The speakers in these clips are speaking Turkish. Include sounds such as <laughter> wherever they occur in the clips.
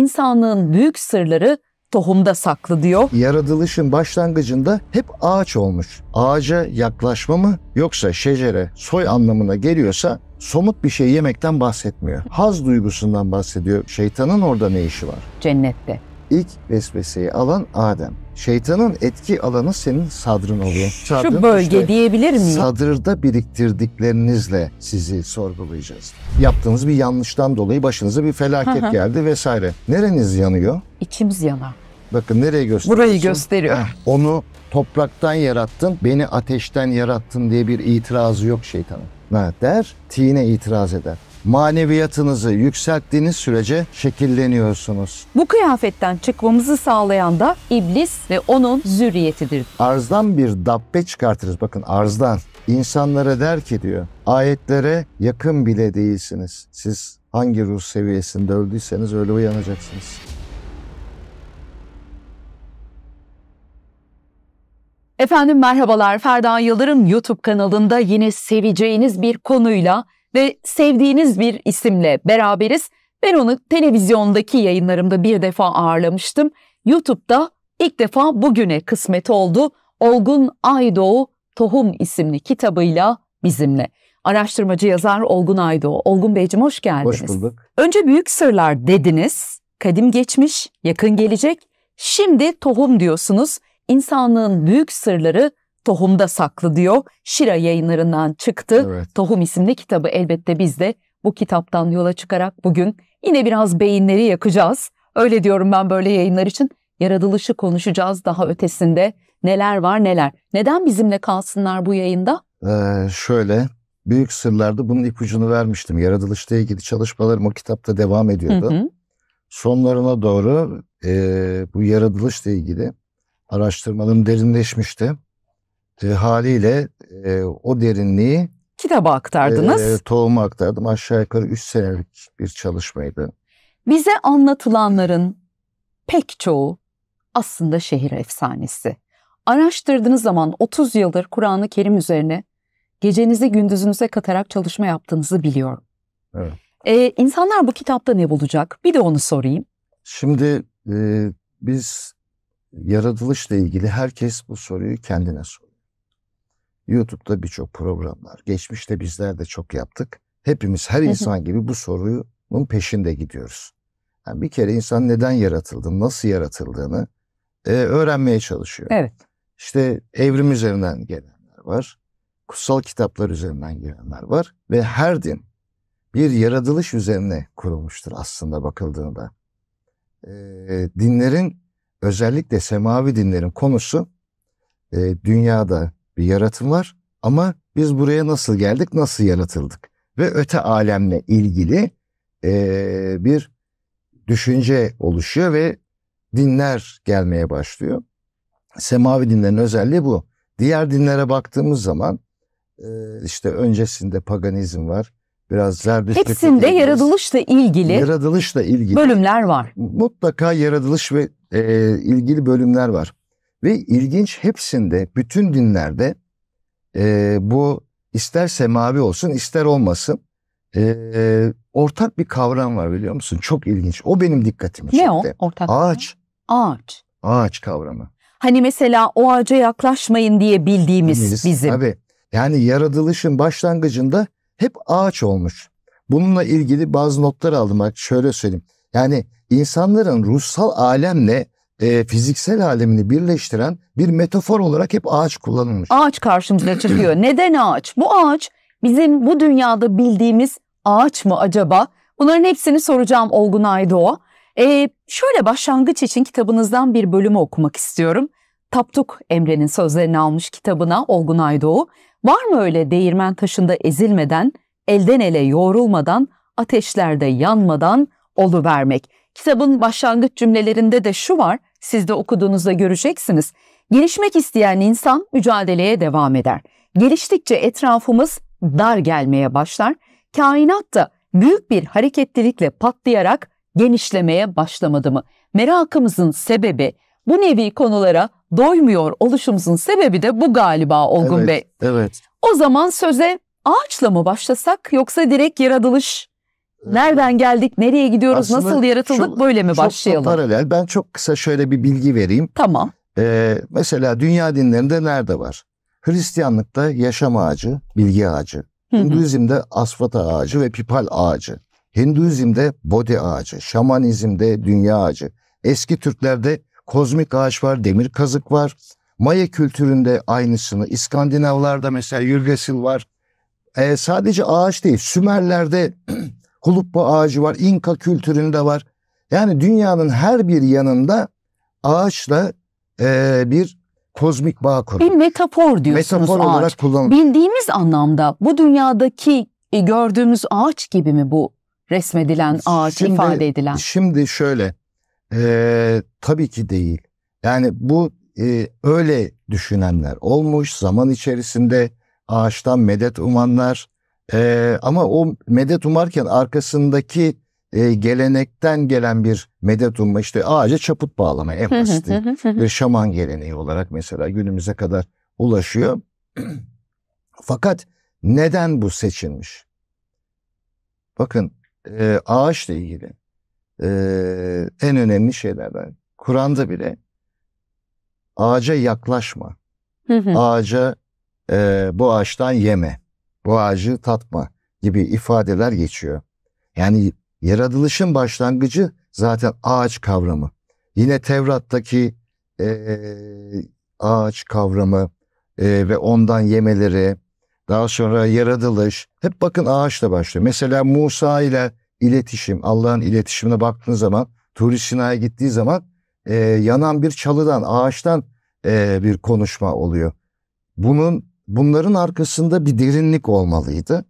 insanlığın büyük sırları tohumda saklı diyor. Yaratılışın başlangıcında hep ağaç olmuş. Ağaca yaklaşma mı yoksa şecere, soy anlamına geliyorsa somut bir şey yemekten bahsetmiyor. Haz duygusundan bahsediyor. Şeytanın orada ne işi var? Cennette. İlk vesveseyi alan Adem. Şeytanın etki alanı senin sadrın oluyor. Sadrın Şu bölge işte diyebilir miyim? Sadırda biriktirdiklerinizle sizi sorgulayacağız. Yaptığınız bir yanlıştan dolayı başınıza bir felaket geldi vesaire. Nereniz yanıyor? İçimiz yanar. Bakın nereye gösteriyorsun? Burayı gösteriyor. Onu topraktan yarattın, beni ateşten yarattın diye bir itirazı yok şeytanın. Ne der? Tine itiraz eder. Maneviyatınızı yükselttiğiniz sürece şekilleniyorsunuz. Bu kıyafetten çıkmamızı sağlayan da iblis ve onun zürriyetidir. Arzdan bir dabbe çıkartırız. Bakın arzdan. İnsanlara der ki diyor, ayetlere yakın bile değilsiniz. Siz hangi ruh seviyesinde öldüyseniz öyle uyanacaksınız. Efendim merhabalar Ferda Yıldırım YouTube kanalında yine seveceğiniz bir konuyla ve sevdiğiniz bir isimle beraberiz. Ben onu televizyondaki yayınlarımda bir defa ağırlamıştım. YouTube'da ilk defa bugüne kısmet oldu. Olgun Aydoğu Tohum isimli kitabıyla bizimle. Araştırmacı yazar Olgun Aydoğu. Olgun Beyciğim hoş geldiniz. Hoş bulduk. Önce büyük sırlar dediniz. Kadim geçmiş, yakın gelecek. Şimdi tohum diyorsunuz. İnsanlığın büyük sırları tohumda saklı diyor. Şira yayınlarından çıktı. Evet. Tohum isimli kitabı elbette biz de bu kitaptan yola çıkarak bugün yine biraz beyinleri yakacağız. Öyle diyorum ben böyle yayınlar için. Yaratılışı konuşacağız daha ötesinde. Neler var neler. Neden bizimle kalsınlar bu yayında? Ee, şöyle, büyük sırlarda bunun ipucunu vermiştim. Yaratılışla ilgili çalışmalarım o kitapta devam Hı ediyordu. hı. Sonlarına doğru e, bu yaratılışla ilgili araştırmalarım derinleşmişti. E, haliyle e, o derinliği Kitaba aktardınız. e, tohuma aktardım. Aşağı yukarı 3 senelik bir çalışmaydı. Bize anlatılanların pek çoğu aslında şehir efsanesi. Araştırdığınız zaman 30 yıldır Kur'an-ı Kerim üzerine gecenizi gündüzünüze katarak çalışma yaptığınızı biliyorum. Evet. Ee, insanlar bu kitapta ne bulacak? Bir de onu sorayım. Şimdi e, biz yaratılışla ilgili herkes bu soruyu kendine soruyor. YouTube'da birçok program var. Geçmişte bizler de çok yaptık. Hepimiz her insan gibi bu sorunun peşinde gidiyoruz. Yani bir kere insan neden yaratıldı, nasıl yaratıldığını e, öğrenmeye çalışıyor. Evet. İşte evrim üzerinden gelenler var. Kutsal kitaplar üzerinden gelenler var. Ve her din bir yaratılış üzerine kurulmuştur aslında bakıldığında. Ee, dinlerin özellikle semavi dinlerin konusu e, dünyada bir yaratım var ama biz buraya nasıl geldik, nasıl yaratıldık ve öte alemle ilgili e, bir düşünce oluşuyor ve dinler gelmeye başlıyor. Semavi dinlerin özelliği bu. Diğer dinlere baktığımız zaman e, işte öncesinde paganizm var. Biraz Zerdüştlük Hepsinde yaratılışla ilgili yaratılışla ilgili bölümler var. mutlaka yaratılış ve e, ilgili bölümler var. Ve ilginç hepsinde, bütün dinlerde e, bu ister semavi olsun ister olmasın e, ortak bir kavram var biliyor musun? Çok ilginç. O benim dikkatimi çekti. Ne o? Ortak. Ağaç. Ağaç. Ağaç kavramı. Hani mesela o ağaca yaklaşmayın diye bildiğimiz Biz- bizim. Tabii. Yani yaratılışın başlangıcında hep ağaç olmuş. Bununla ilgili bazı notlar aldım. Bak şöyle söyleyeyim. Yani insanların ruhsal alemle e, fiziksel alemini birleştiren bir metafor olarak hep ağaç kullanılmış. ağaç karşımıza çıkıyor. <laughs> Neden ağaç? Bu ağaç bizim bu dünyada bildiğimiz ağaç mı acaba? Bunların hepsini soracağım Olgun Aydoğ. Ee, şöyle başlangıç için kitabınızdan bir bölümü okumak istiyorum. Tapduk Emre'nin sözlerini almış kitabına Olgun Aydoğu. Var mı öyle değirmen taşında ezilmeden, elden ele yoğrulmadan, ateşlerde yanmadan oluvermek? Kitabın başlangıç cümlelerinde de şu var, siz de okuduğunuzda göreceksiniz. Gelişmek isteyen insan mücadeleye devam eder. Geliştikçe etrafımız dar gelmeye başlar. Kainat da büyük bir hareketlilikle patlayarak genişlemeye başlamadı mı? Merakımızın sebebi bu nevi konulara doymuyor oluşumuzun sebebi de bu galiba Olgun evet, Bey. Evet. O zaman söze ağaçla mı başlasak yoksa direkt yaratılış Nereden geldik, nereye gidiyoruz, Aslında nasıl yaratıldık çok- böyle mi Çok başlayalım? paralel. Ben çok kısa şöyle bir bilgi vereyim. Tamam. Ee, mesela dünya dinlerinde nerede var? Hristiyanlıkta yaşam ağacı, bilgi ağacı. Hinduizm'de asfata ağacı ve pipal ağacı. Hinduizm'de bodi ağacı. Şamanizm'de dünya ağacı. Eski Türklerde kozmik ağaç var, demir kazık var. Maya kültüründe aynısını. İskandinavlarda mesela yürgesil var. Ee, sadece ağaç değil. Sümerler'de <clears throat> huluppa ağacı var. İnka kültüründe var. Yani dünyanın her bir yanında ağaçla e, bir kozmik bağ Bir kurulur. metafor diyorsunuz Metafor ağaç. olarak kullanılır. Bildiğimiz anlamda bu dünyadaki e, gördüğümüz ağaç gibi mi bu resmedilen ağaç Şimdi- ifade edilen? Şimdi şöyle, e, tabii ki değil. Yani bu e, öyle düşünenler olmuş zaman içerisinde ağaçtan medet umanlar. E, ama o medet umarken arkasındaki e, gelenekten gelen bir medet umma işte ağaca çaput bağlama en basiti. bir şaman geleneği olarak mesela günümüze kadar ulaşıyor. <clears throat> Fakat neden bu seçilmiş? Bakın e, ağaçla ilgili e, en önemli şeylerden Kur'an'da bile ağaca yaklaşma, ağaca e, bu ağaçtan yeme, bu ağacı tatma gibi ifadeler geçiyor. Yani yaratılışın başlangıcı zaten ağaç kavramı. Yine Tevrat'taki e, ağaç kavramı e, ve ondan yemeleri, daha sonra yaratılış, hep bakın ağaçla başlıyor. Mesela Musa ile iletişim, Allah'ın iletişimine baktığınız zaman, Tur-i Sina'ya gittiği zaman e, yanan bir çalıdan, ağaçtan e, bir konuşma oluyor. Bunun bunların arkasında bir derinlik olmalıydı.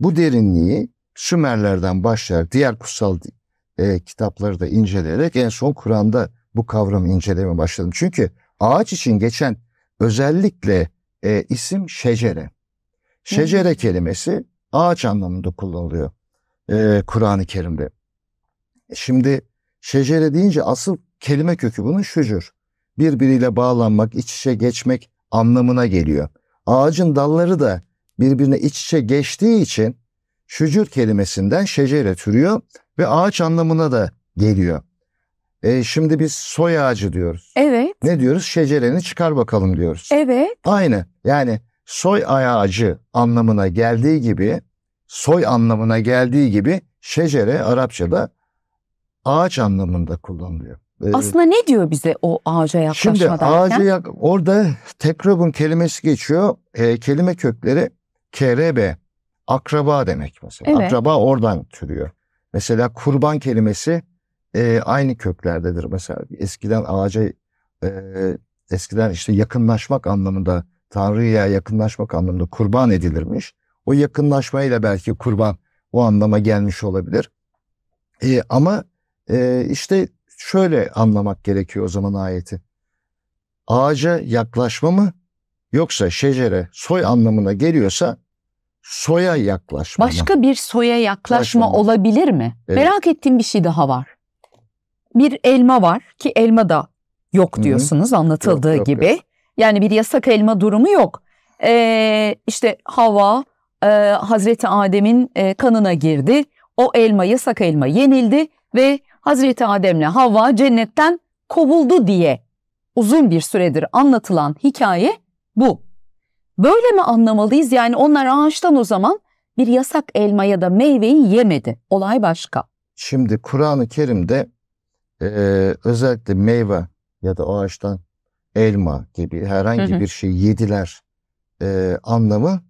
Bu derinliği Sümerlerden başlayarak diğer kutsal e, kitapları da inceleyerek en son Kur'an'da bu kavramı incelemeye başladım. Çünkü ağaç için geçen özellikle e, isim şecere. Şecere kelimesi ağaç anlamında kullanılıyor e, Kur'an-ı Kerim'de. Şimdi şecere deyince asıl kelime kökü bunun şucur. Birbiriyle bağlanmak, iç içe geçmek anlamına geliyor. Ağacın dalları da birbirine iç içe geçtiği için şucur kelimesinden şecere türüyor ve ağaç anlamına da geliyor. E, şimdi biz soy ağacı diyoruz. Evet, Ne diyoruz? Şecereni çıkar bakalım diyoruz. evet. Aynı. Yani soy ağacı anlamına geldiği gibi, soy anlamına geldiği gibi şecere Arapçada ağaç anlamında kullanılıyor. Aslında ne diyor bize o ağaca yaklaşma Şimdi ağacı yak- orada tekrabun kelimesi geçiyor. Ee, kelime kökleri kerebe, akraba demek mesela. Evet. Akraba oradan türüyor. Mesela kurban kelimesi e, aynı köklerdedir. Mesela eskiden ağaca e, eskiden işte yakınlaşmak anlamında Tanrı'ya yakınlaşmak anlamında kurban edilirmiş. O yakınlaşmayla belki kurban o anlama gelmiş olabilir. E, ama e, işte şöyle anlamak gerekiyor o zaman ayeti. Ağaca yaklaşma mı yoksa şecere soy anlamına geliyorsa soya yaklaşma mı? Başka bir soya yaklaşma Yaklaşma. olabilir mi? Evet. Merak ettiğim bir şey daha var. Bir elma var ki elma da yok diyorsunuz anlatıldığı Yok, yok, gibi. yok. Yani bir yasak elma durumu yok. Ee, işte Hava e, Hazreti Adem'in e, kanına girdi. O elma yasak elma yenildi ve Hazreti Adem'le Havva cennetten kovuldu diye uzun bir süredir anlatılan hikaye bu. Böyle mi anlamalıyız? Yani onlar ağaçtan o zaman bir yasak elma ya da meyveyi yemedi. Olay başka. Şimdi Kur'an-ı Kerim'de e, özellikle meyve ya da ağaçtan elma gibi herhangi Hı hı. bir şey yediler e, anlamı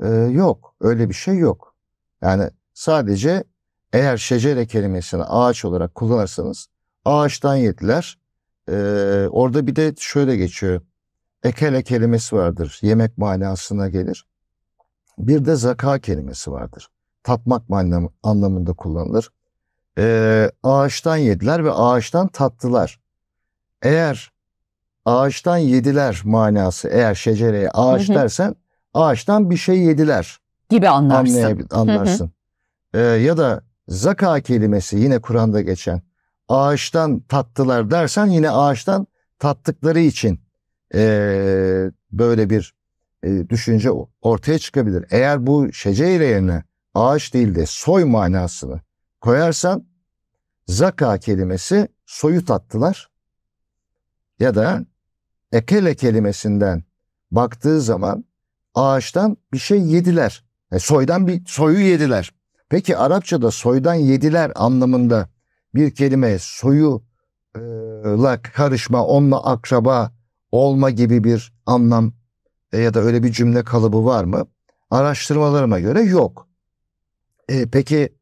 e, yok. Öyle bir şey yok. Yani sadece eğer şecere kelimesini ağaç olarak kullanırsanız ağaçtan yediler. E, orada bir de şöyle geçiyor. Ekele kelimesi vardır. Yemek manasına gelir. Bir de zaka kelimesi vardır. Tatmak anlam- anlamında kullanılır. Ee, ağaçtan yediler ve ağaçtan tattılar. Eğer ağaçtan yediler manası eğer şecereye ağaç Hı hı. dersen ağaçtan bir şey yediler Gibi anlarsın. anlayabil- anlarsın. Ee, ya da zaka kelimesi yine Kur'an'da geçen ağaçtan tattılar dersen yine ağaçtan tattıkları için ee, böyle bir e, düşünce ortaya çıkabilir. Eğer bu şecere yerine ağaç değil de soy manasını koyarsan zaka kelimesi soyut attılar ya da ekele kelimesinden baktığı zaman ağaçtan bir şey yediler. E, soydan bir soyu yediler. Peki Arapçada soydan yediler anlamında bir kelime soyuyla karışma, onunla akraba olma gibi bir anlam e, ya da öyle bir cümle kalıbı var mı? Araştırmalarıma göre yok. E, peki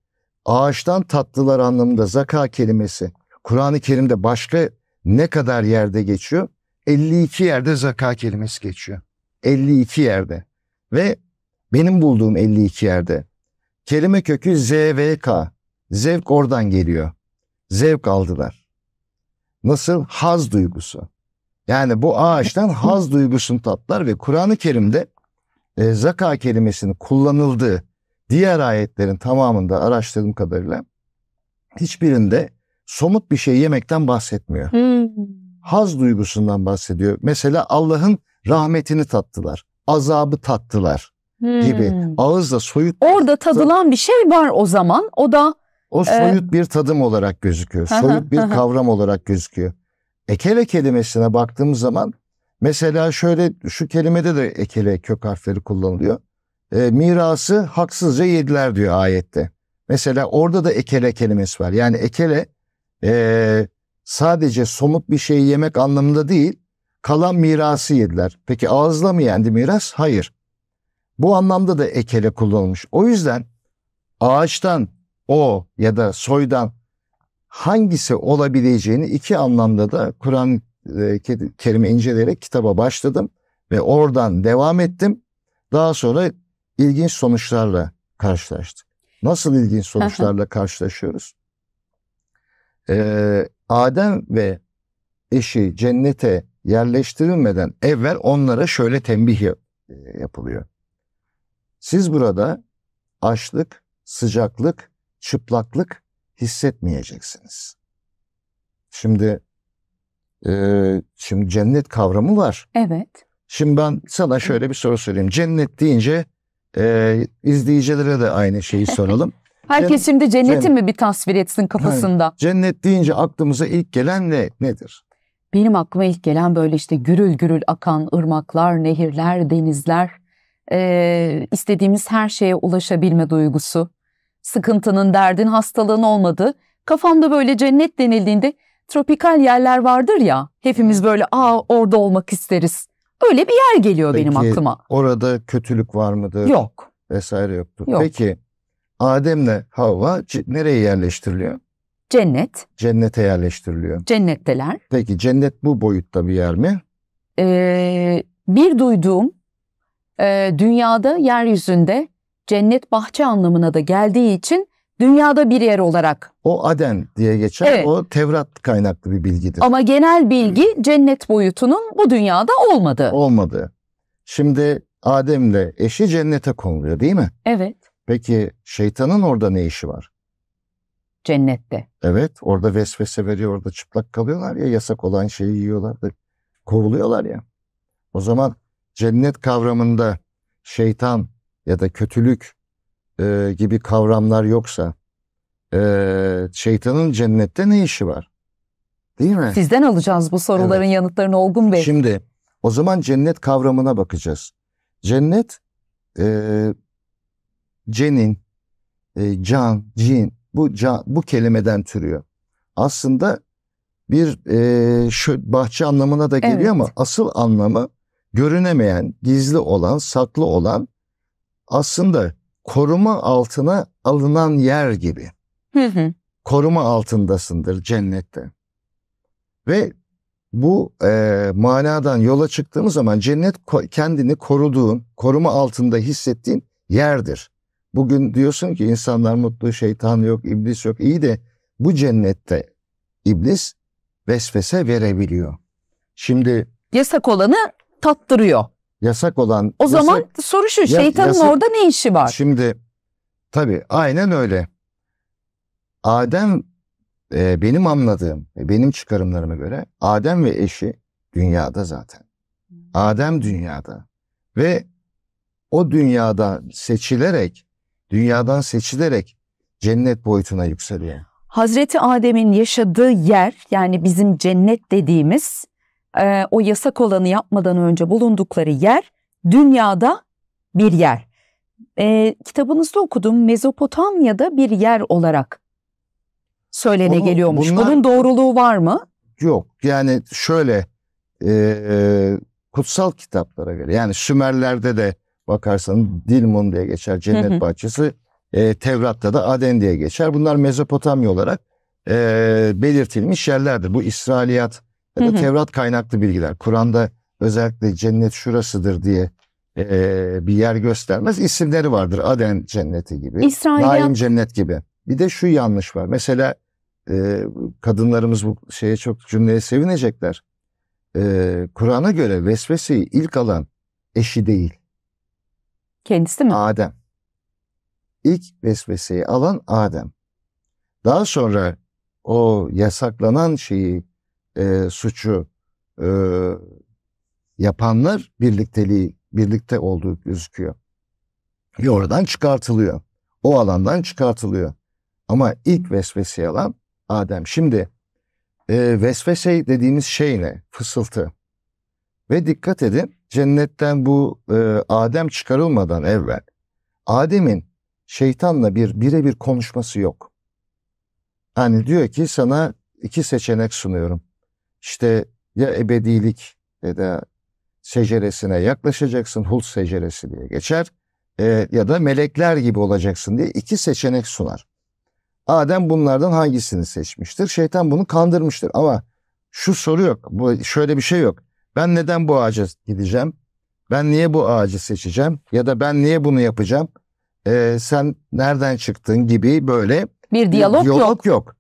ağaçtan tatlılar anlamında zaka kelimesi Kur'an-ı Kerim'de başka ne kadar yerde geçiyor? 52 yerde zaka kelimesi geçiyor. 52 yerde. Ve benim bulduğum 52 yerde kelime kökü ZVK. Zevk oradan geliyor. Zevk aldılar. Nasıl? Haz duygusu. Yani bu ağaçtan haz duygusunu tatlar ve Kur'an-ı Kerim'de e, zaka kelimesinin kullanıldığı diğer ayetlerin tamamında araştırdığım kadarıyla hiçbirinde somut bir şey yemekten bahsetmiyor. Hmm. Haz duygusundan bahsediyor. Mesela Allah'ın rahmetini tattılar, azabı tattılar gibi. Hmm. Ağızla soyut Orada tadılan bir şey var o zaman. O da o soyut bir tadım olarak gözüküyor. Soyut bir kavram olarak gözüküyor. Ekele kelimesine baktığımız zaman mesela şöyle şu kelimede de ekele kök harfleri kullanılıyor. E, mirası haksızca yediler diyor ayette. Mesela orada da ekele kelimesi var. Yani ekele e, sadece somut bir şey yemek anlamında değil, kalan mirası yediler. Peki ağızla mı yendi miras? Hayır. Bu anlamda da ekele kullanılmış. O yüzden ağaçtan o ya da soydan hangisi olabileceğini iki anlamda da Kur'an e, Kerim'i inceleyerek kitaba başladım ve oradan devam ettim. Daha sonra ilginç sonuçlarla karşılaştık. Nasıl ilginç sonuçlarla karşılaşıyoruz? Ee, Adem ve eşi cennete yerleştirilmeden evvel onlara şöyle tembih e, yapılıyor. Siz burada açlık, sıcaklık, çıplaklık hissetmeyeceksiniz. Şimdi e, şimdi cennet kavramı var. evet. Şimdi ben sana şöyle bir soru sorayım. Cennet deyince e, izleyicilere de aynı şeyi soralım. <laughs> Herkes şimdi cennetin cennet. mi bir tasvir etsin kafasında? Cennet deyince aklımıza ilk gelen ne nedir? Benim aklıma ilk gelen böyle işte gürül gürül akan ırmaklar, nehirler, denizler, eee, istediğimiz her şeye ulaşabilme duygusu, sıkıntının, derdin, hastalığın olmadığı, kafamda böyle cennet denildiğinde tropikal yerler vardır ya, hepimiz böyle aa orada olmak isteriz. Öyle bir yer geliyor benim Peki, aklıma. Orada kötülük var mıdır? Yok. Vesaire yoktur. Yok. Peki Adem'le Havva nereye yerleştiriliyor? Cennet, Cennete yerleştiriliyor. cennetteler. Peki cennet bu boyutta bir yer mi? Ee, bir duyduğum e, dünyada yeryüzünde cennet bahçe anlamına da geldiği için dünyada bir yer olarak O Aden diye geçer. Evet. O Tevrat kaynaklı bir bilgidir. ama genel bilgi cennet boyutunun bu dünyada olmadığı. Olmadı. Şimdi Adem'le eşi cennete konuluyor değil mi? Evet, Peki şeytanın orada ne işi var? cennette. Evet orada vesvese veriyor orada çıplak kalıyorlar ya yasak olan şeyi yiyorlar da kovuluyorlar ya. O zaman cennet kavramında şeytan ya da kötülük e, gibi kavramlar yoksa e, şeytanın cennette ne işi var? Değil mi? Sizden alacağız bu soruların yanıtlarını Olgun Bey. Şimdi o zaman cennet kavramına bakacağız. Cennet e, cenin, e, can, cin bu can, bu kelimeden türüyor. Aslında bir e, şu bahçe anlamına da geliyor Evet. ama asıl anlamı görünemeyen, gizli olan, saklı olan aslında koruma altına alınan yer gibi Hı hı. koruma altındasındır cennette. Ve bu e, manadan yola çıktığımız zaman cennet ko- kendini koruduğun, koruma altında hissettiğin yerdir. Bugün diyorsun ki insanlar mutlu, şeytan yok, iblis yok. İyi de bu cennette iblis vesvese verebiliyor. Şimdi Yasak olanı tattırıyor. yasak olan... O yasak- zaman soru şu, Ya- şeytanın yasak- orada ne işi var? Şimdi tabii aynen öyle. Adem e, benim anladığım, benim çıkarımlarıma göre Adem ve eşi dünyada zaten. Adem dünyada ve o dünyada seçilerek, dünyadan seçilerek cennet boyutuna yükseliyor. Hazreti Adem'in yaşadığı yer yani bizim cennet dediğimiz e, o yasak olanı yapmadan önce bulundukları yer dünyada bir yer. E, kitabınızda okudum Mezopotamya'da bir yer olarak söylene Onu- geliyormuş. bunlar- Bunun doğruluğu var mı? Yok yani şöyle e, e, kutsal kitaplara göre yani Sümerler'de de bakarsan Dilmun diye geçer cennet Hı hı. bahçesi. E, Tevrat'ta da Aden diye geçer. Bunlar Mezopotamya olarak e, belirtilmiş yerlerdir. Bu İsrailiyat ya Hı da hı. Tevrat kaynaklı bilgiler. Kur'an'da özellikle cennet şurasıdır diye e, bir yer göstermez. İsimleri vardır Aden cenneti gibi. İsrailiyat Naim cennet gibi. Bir de şu yanlış var. Mesela e, kadınlarımız bu şeye çok cümleye sevinecekler. E, Kur'an'a göre vesveseyi ilk alan eşi değil, kendisi mi? Adem. İlk vesveseyi alan Adem. Daha sonra o yasaklanan şeyi, e, suçu e, yapanlar birlikteliği, birlikte olduğu gözüküyor. Ve oradan çıkartılıyor. O alandan çıkartılıyor. Ama ilk vesveseyi alan Adem. Şimdi e, vesvese dediğimiz şey ne? Fısıltı. Ve dikkat edin cennetten bu e, Adem çıkarılmadan evvel Adem'in şeytanla bir birebir konuşması yok. Hani diyor ki sana iki seçenek sunuyorum. İşte ya ebedilik ya da seceresine yaklaşacaksın, hul seceresi diye geçer. E, ya da melekler gibi olacaksın diye iki seçenek sunar. Adem bunlardan hangisini seçmiştir? Şeytan bunu kandırmıştır ama şu soru yok. Bu şöyle bir şey yok. Ben neden bu ağaca gideceğim? Ben niye bu ağacı seçeceğim? Ya da ben niye bunu yapacağım? Ee, sen nereden çıktın gibi böyle bir diyalog, yok. yok.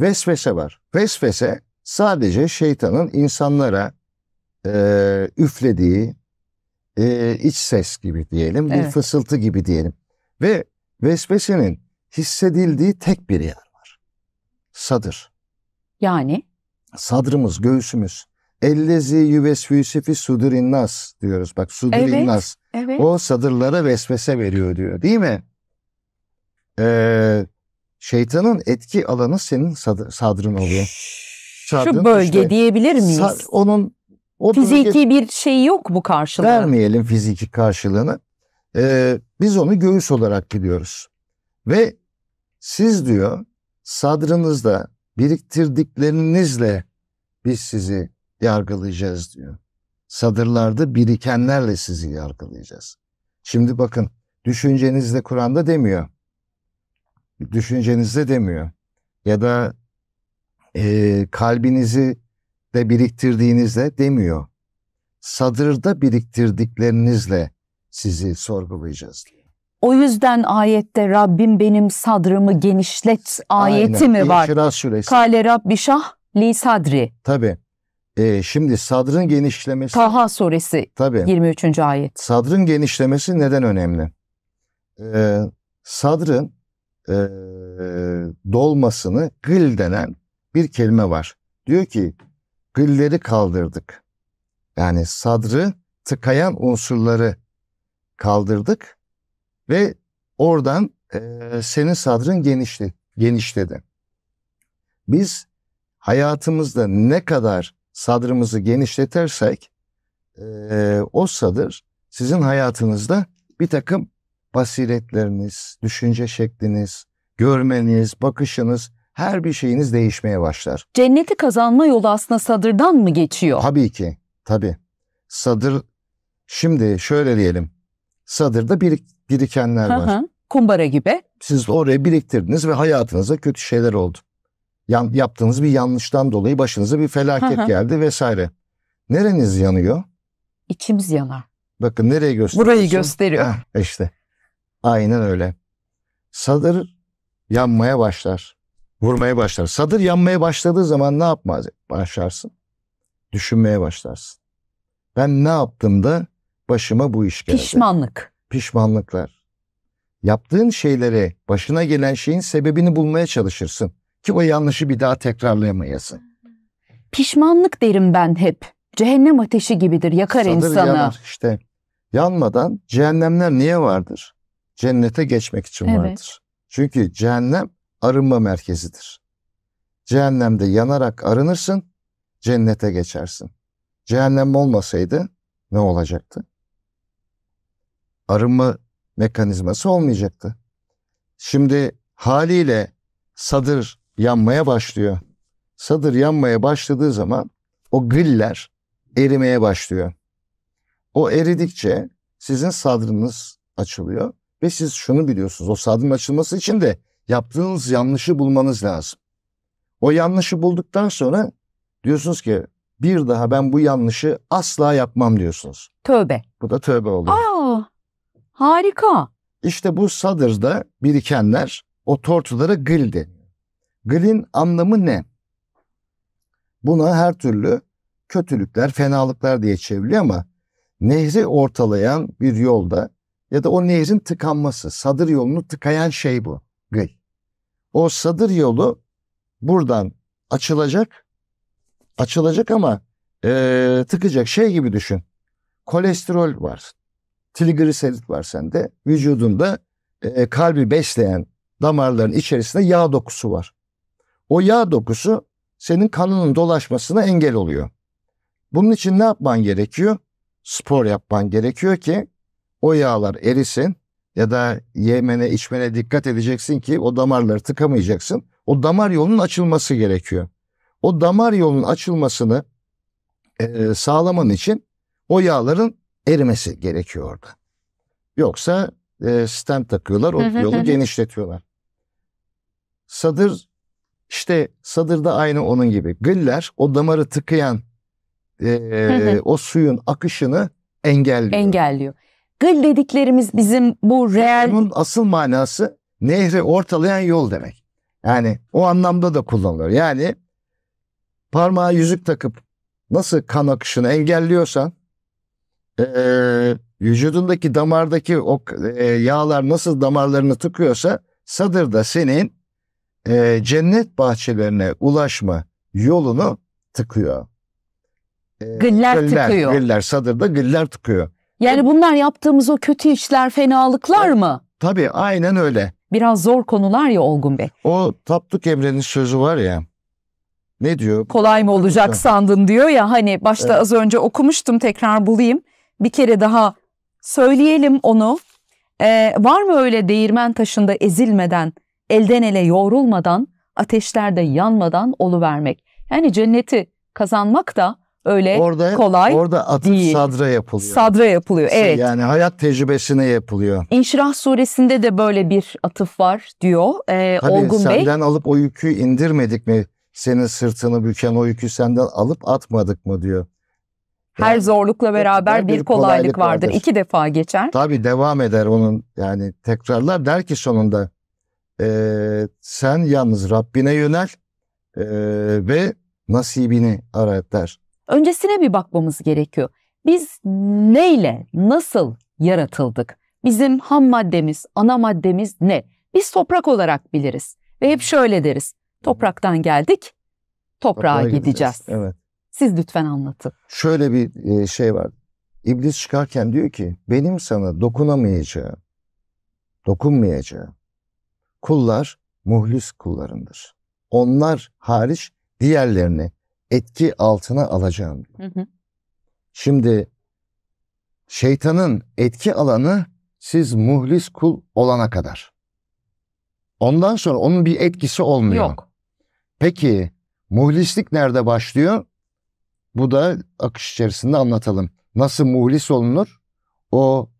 Vesvese var. Vesvese sadece şeytanın insanlara e, üflediği e, iç ses gibi diyelim, bir Evet. fısıltı gibi diyelim. Ve vesvesenin hissedildiği tek bir yer var. Sadır. Yani Sadrımız, göğsümüz. Ellezi yüvesfüse fi sudurin nas diyoruz. Bak sudurin Evet. evet. O sadırlara vesvese veriyor diyor değil mi? Ee, şeytanın etki alanı senin sadı- sadrın oluyor. Şu bölge işte- diyebilir miyiz? Onun o bölge- Fiziki bir şey yok mu karşılığı? vermeyelim fiziki karşılığını. Ee, biz onu göğüs olarak biliyoruz. Ve siz diyor sadrınızda biriktirdiklerinizle biz sizi yargılayacağız diyor. Sadırlarda birikenlerle sizi yargılayacağız. Şimdi bakın düşüncenizde Kur'an'da demiyor. Düşüncenizde demiyor. Ya da e, kalbinizi de biriktirdiğinizde demiyor sadırda biriktirdiklerinizle sizi sorgulayacağız diyor. O yüzden ayette Rabbim benim sadrımı genişlet ayeti Aynen. mi var? İnfiraz suresi. Kale Rabbi şah li sadri. Tabii. Ee, şimdi sadrın genişlemesi Taha suresi tabii. 23. ayet. Sadrın genişlemesi neden önemli? Ee, sadrın e, dolmasını gıl denen bir kelime var. Diyor ki gılleri kaldırdık. Yani sadrı tıkayan unsurları kaldırdık ve oradan e, senin sadrın genişli, genişledi. Biz hayatımızda ne kadar sadrımızı genişletersek e, o sadır sizin hayatınızda bir takım basiretleriniz, düşünce şekliniz, görmeniz, bakışınız, her bir şeyiniz değişmeye başlar. Cenneti kazanma yolu aslında sadırdan mı geçiyor? Tabii ki, tabii. Sadır, şimdi şöyle diyelim, sadırda birik, birikenler var. hı. Kumbara gibi. Siz oraya biriktirdiniz ve hayatınızda kötü şeyler oldu. Yan, yaptığınız bir yanlıştan dolayı başınıza bir felaket Hı hı. geldi vesaire. Nereniz yanıyor? İçimiz yanar. Bakın nereye gösteriyor? Burayı gösteriyor. Heh, işte. Aynen öyle. Sadır yanmaya başlar. Vurmaya başlar. Sadır yanmaya başladığı zaman ne yapmaz başlarsın? Düşünmeye başlarsın. Ben ne yaptım da başıma bu iş geldi? Pişmanlık. Pişmanlıklar. Yaptığın şeylere, başına gelen şeyin sebebini bulmaya çalışırsın. Ki o yanlışı bir daha tekrarlayamayasın. Pişmanlık derim ben hep. Cehennem ateşi gibidir, yakar Sadır insanı. yanar işte. Yanmadan cehennemler niye vardır? Cennete geçmek için Evet. vardır. Çünkü cehennem arınma merkezidir. Cehennemde yanarak arınırsın, cennete geçersin. Cehennem olmasaydı ne olacaktı? Arınma mekanizması olmayacaktı. Şimdi haliyle sadır yanmaya başlıyor. Sadır yanmaya başladığı zaman o griller erimeye başlıyor. O eridikçe sizin sadrınız açılıyor ve siz şunu biliyorsunuz. O sadrın açılması için de yaptığınız yanlışı bulmanız lazım. O yanlışı bulduktan sonra diyorsunuz ki bir daha ben bu yanlışı asla yapmam diyorsunuz. Tövbe. Bu da tövbe oluyor. Aa, harika. İşte bu sadırda birikenler o tortulara gıl deniyor. Gıl'in anlamı ne? Buna her türlü kötülükler, fenalıklar diye çevriliyor ama nehri ortalayan bir yolda ya da o nehrin tıkanması, sadır yolunu tıkayan şey bu. O sadır yolu buradan açılacak, açılacak ama e, tıkacak şey gibi düşün. Kolesterol var, trigliserit var sende. Vücudunda e, kalbi besleyen damarların içerisinde yağ dokusu var. O yağ dokusu senin kanının dolaşmasına engel oluyor. Bunun için ne yapman gerekiyor? Spor yapman gerekiyor ki o yağlar erisin ya da yemene içmene dikkat edeceksin ki o damarları tıkamayacaksın. O damar yolunun açılması gerekiyor. O damar yolunun açılmasını e, sağlaman için o yağların erimesi gerekiyor orada. Yoksa e, stent takıyorlar, o yolu genişletiyorlar. Sadır işte sadırda aynı onun gibi. Gıller o damarı tıkayan e, o suyun akışını engelliyor. Engelliyor. Gıl dediklerimiz bizim bu reel... Bunun asıl manası nehri ortalayan yol demek. Yani o anlamda da kullanılıyor. Yani parmağa yüzük takıp nasıl kan akışını engelliyorsan e, vücudundaki damardaki o e, yağlar nasıl damarlarını tıkıyorsa sadır da senin e, cennet bahçelerine ulaşma yolunu tıkıyor. E, gıller, gıller tıkıyor. Gıller sadırda gıller tıkıyor. Yani bunlar yaptığımız o kötü işler, fenalıklar mı? Tabii aynen öyle. Biraz zor konular ya Olgun Bey. O Tapduk Emre'nin sözü var ya. Ne diyor? Kolay mı olacak sandın diyor ya hani başta evet. az önce okumuştum tekrar bulayım. Bir kere daha söyleyelim onu. Ee, var mı öyle değirmen taşında ezilmeden, elden ele yoğrulmadan, ateşlerde yanmadan oluvermek? Yani cenneti kazanmak da öyle orada, kolay Orada atıf değil. sadra yapılıyor. Sadra yapılıyor evet. Yani hayat tecrübesine yapılıyor. İnşirah suresinde de böyle bir atıf var diyor ee, Tabii Olgun senden Bey. Senden alıp o yükü indirmedik mi? Senin sırtını büken o yükü senden alıp atmadık mı diyor. Her yani, zorlukla beraber bir, bir kolaylık, kolaylık vardır. vardır. İki defa geçer. Tabii devam eder onun yani tekrarlar der ki sonunda e, sen yalnız Rabbine yönel e, ve nasibini ara der. Öncesine bir bakmamız gerekiyor. Biz neyle, nasıl yaratıldık? Bizim ham maddemiz, ana maddemiz ne? Biz toprak olarak biliriz. Ve hep şöyle deriz. Topraktan geldik, toprağa, toprağa gideceğiz. gideceğiz. Evet. Siz lütfen anlatın. Şöyle bir şey var. İblis çıkarken diyor ki benim sana dokunamayacağım, dokunmayacağım kullar muhlis kullarındır. Onlar hariç diğerlerini etki altına alacağım. Hı hı. Şimdi şeytanın etki alanı siz muhlis kul olana kadar. Ondan sonra onun bir etkisi olmuyor. Yok. Peki muhlislik nerede başlıyor? Bu da akış içerisinde anlatalım. Nasıl muhlis olunur? O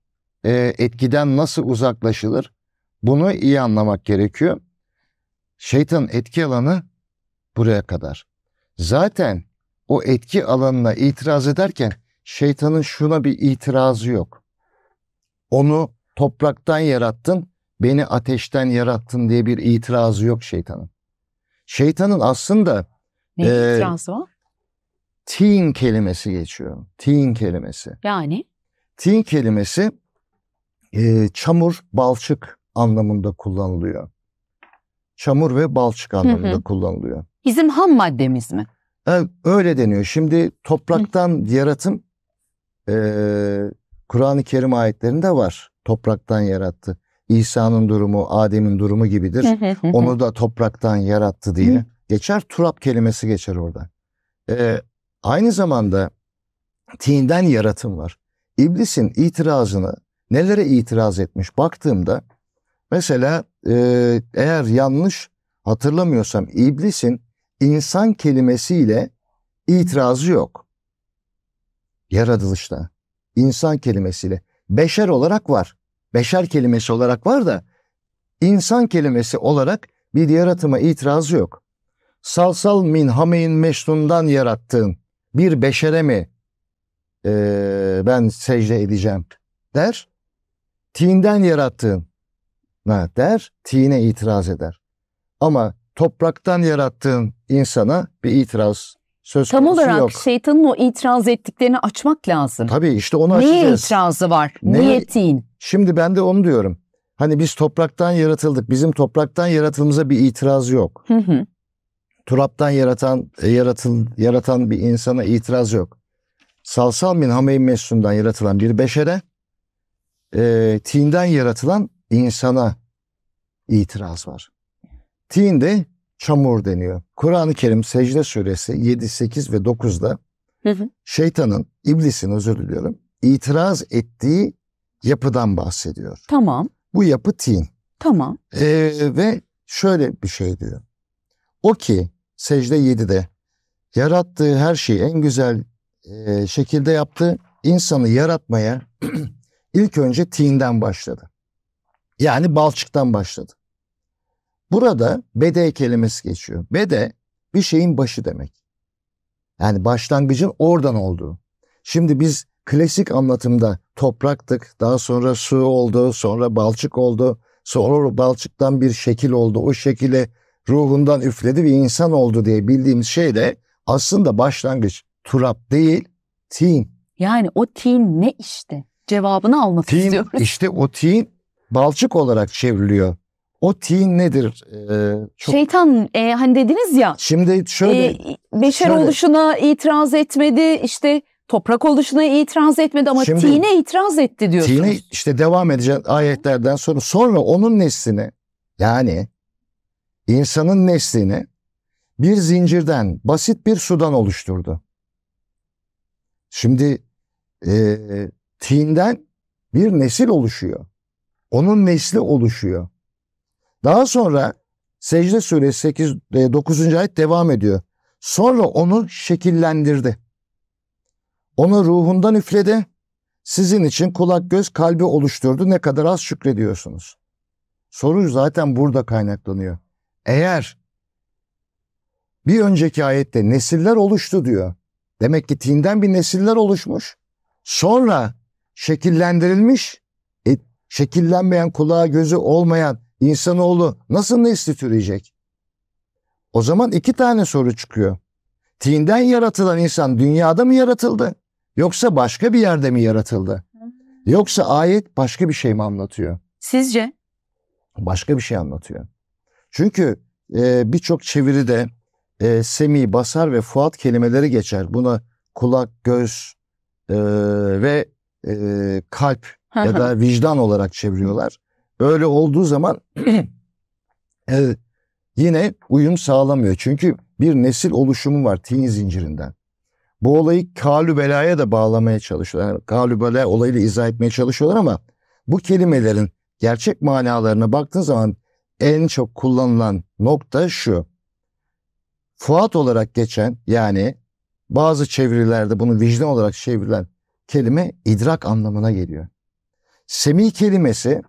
e, etkiden nasıl uzaklaşılır? Bunu iyi anlamak gerekiyor. Şeytan etki alanı buraya kadar. Zaten o etki alanına itiraz ederken şeytanın şuna bir itirazı yok. Onu topraktan yarattın, beni ateşten yarattın diye bir itirazı yok şeytanın. Şeytanın aslında ne e, itirazı var? Tin kelimesi geçiyor. Tin kelimesi. Yani? Tin kelimesi e, çamur, balçık anlamında kullanılıyor. Çamur ve balçık anlamında hı hı. kullanılıyor. Bizim ham maddemiz mi? Öyle deniyor. Şimdi topraktan hı. yaratım e, Kur'an-ı Kerim ayetlerinde var. Topraktan yarattı. İsa'nın durumu, Adem'in durumu gibidir. Onu da topraktan yarattı diye geçer. Turap kelimesi geçer orada. Ee, aynı zamanda tinden yaratım var. İblisin itirazını nelere itiraz etmiş baktığımda mesela e, eğer yanlış hatırlamıyorsam iblisin insan kelimesiyle itirazı yok. Yaratılışta. insan kelimesiyle. Beşer olarak var. Beşer kelimesi olarak var da insan kelimesi olarak bir yaratıma itirazı yok. Salsal min hameyin meşnundan yarattığın bir beşere mi e, ben secde edeceğim der. Tinden yarattığın ne der, tine itiraz eder. Ama topraktan yarattığın insana bir itiraz söz Tam konusu olarak yok. şeytanın o itiraz ettiklerini açmak lazım. Tabii işte onu Neye açacağız. itirazı var? Niyetin. Şimdi ben de onu diyorum. Hani biz topraktan yaratıldık. Bizim topraktan yaratılımıza bir itiraz yok. Hı hı. Turaptan yaratan e, yaratıl, yaratan bir insana itiraz yok. Salsal min hameyn messundan yaratılan bir beşere e, tinden yaratılan insana itiraz var. Tin de çamur deniyor. Kur'an-ı Kerim Secde Suresi 7, 8 ve 9'da Hı hı. şeytanın, iblisin özür diliyorum, itiraz ettiği yapıdan bahsediyor. Tamam. Bu yapı tin. Tamam. Ee, ve şöyle bir şey diyor. O ki secde 7'de yarattığı her şeyi en güzel e, şekilde yaptı. İnsanı yaratmaya <clears throat> ilk önce tinden başladı. Yani balçıktan başladı. Burada bede kelimesi geçiyor. Bede bir şeyin başı demek. Yani başlangıcın oradan olduğu. Şimdi biz klasik anlatımda topraktık, daha sonra su oldu, sonra balçık oldu, sonra balçıktan bir şekil oldu, o şekile ruhundan üfledi ve insan oldu diye bildiğimiz şey de aslında başlangıç turap değil, tin. Yani o tin ne işte? Cevabını almak Tin istiyorum. işte o tin balçık olarak çevriliyor. O tin nedir? Ee, çok... Şeytan e, hani dediniz ya Şimdi şöyle e, beşer şöyle. oluşuna itiraz etmedi işte toprak oluşuna itiraz etmedi ama Şimdi- tine itiraz etti diyorsunuz. Tine işte devam edeceğiz ayetlerden sonra. Sonra onun neslini yani insanın neslini bir zincirden basit bir sudan oluşturdu. Şimdi e, tinden bir nesil oluşuyor. Onun nesli oluşuyor. Daha sonra Secde Suresi 8, e, 9. ayet devam ediyor. Sonra onu şekillendirdi. Ona ruhundan üfledi sizin için kulak göz kalbi oluşturdu ne kadar az şükrediyorsunuz. Soru zaten burada kaynaklanıyor. Eğer bir önceki ayette nesiller oluştu diyor. Demek ki tinden bir nesiller oluşmuş. Sonra şekillendirilmiş. E, şekillenmeyen kulağı gözü olmayan insanoğlu nasıl nesli türeyecek? O zaman iki tane soru çıkıyor. Tinden yaratılan insan dünyada mı yaratıldı? Yoksa başka bir yerde mi yaratıldı? Yoksa ayet başka bir şey mi anlatıyor? Sizce? Başka bir şey anlatıyor. Çünkü e, birçok çeviride e, semi, basar ve fuat kelimeleri geçer. Buna kulak, göz e, ve e, kalp <laughs> ya da vicdan olarak çeviriyorlar. Öyle olduğu zaman <clears throat> e, yine uyum sağlamıyor. Çünkü bir nesil oluşumu var tin zincirinden. Bu olayı kalübelaya da bağlamaya çalışıyorlar. Yani kalübela olayıyla izah etmeye çalışıyorlar ama bu kelimelerin gerçek manalarına baktığın zaman en çok kullanılan nokta şu. Fuat olarak geçen yani bazı çevirilerde bunu vicdan olarak çevrilen kelime idrak anlamına geliyor. Semi kelimesi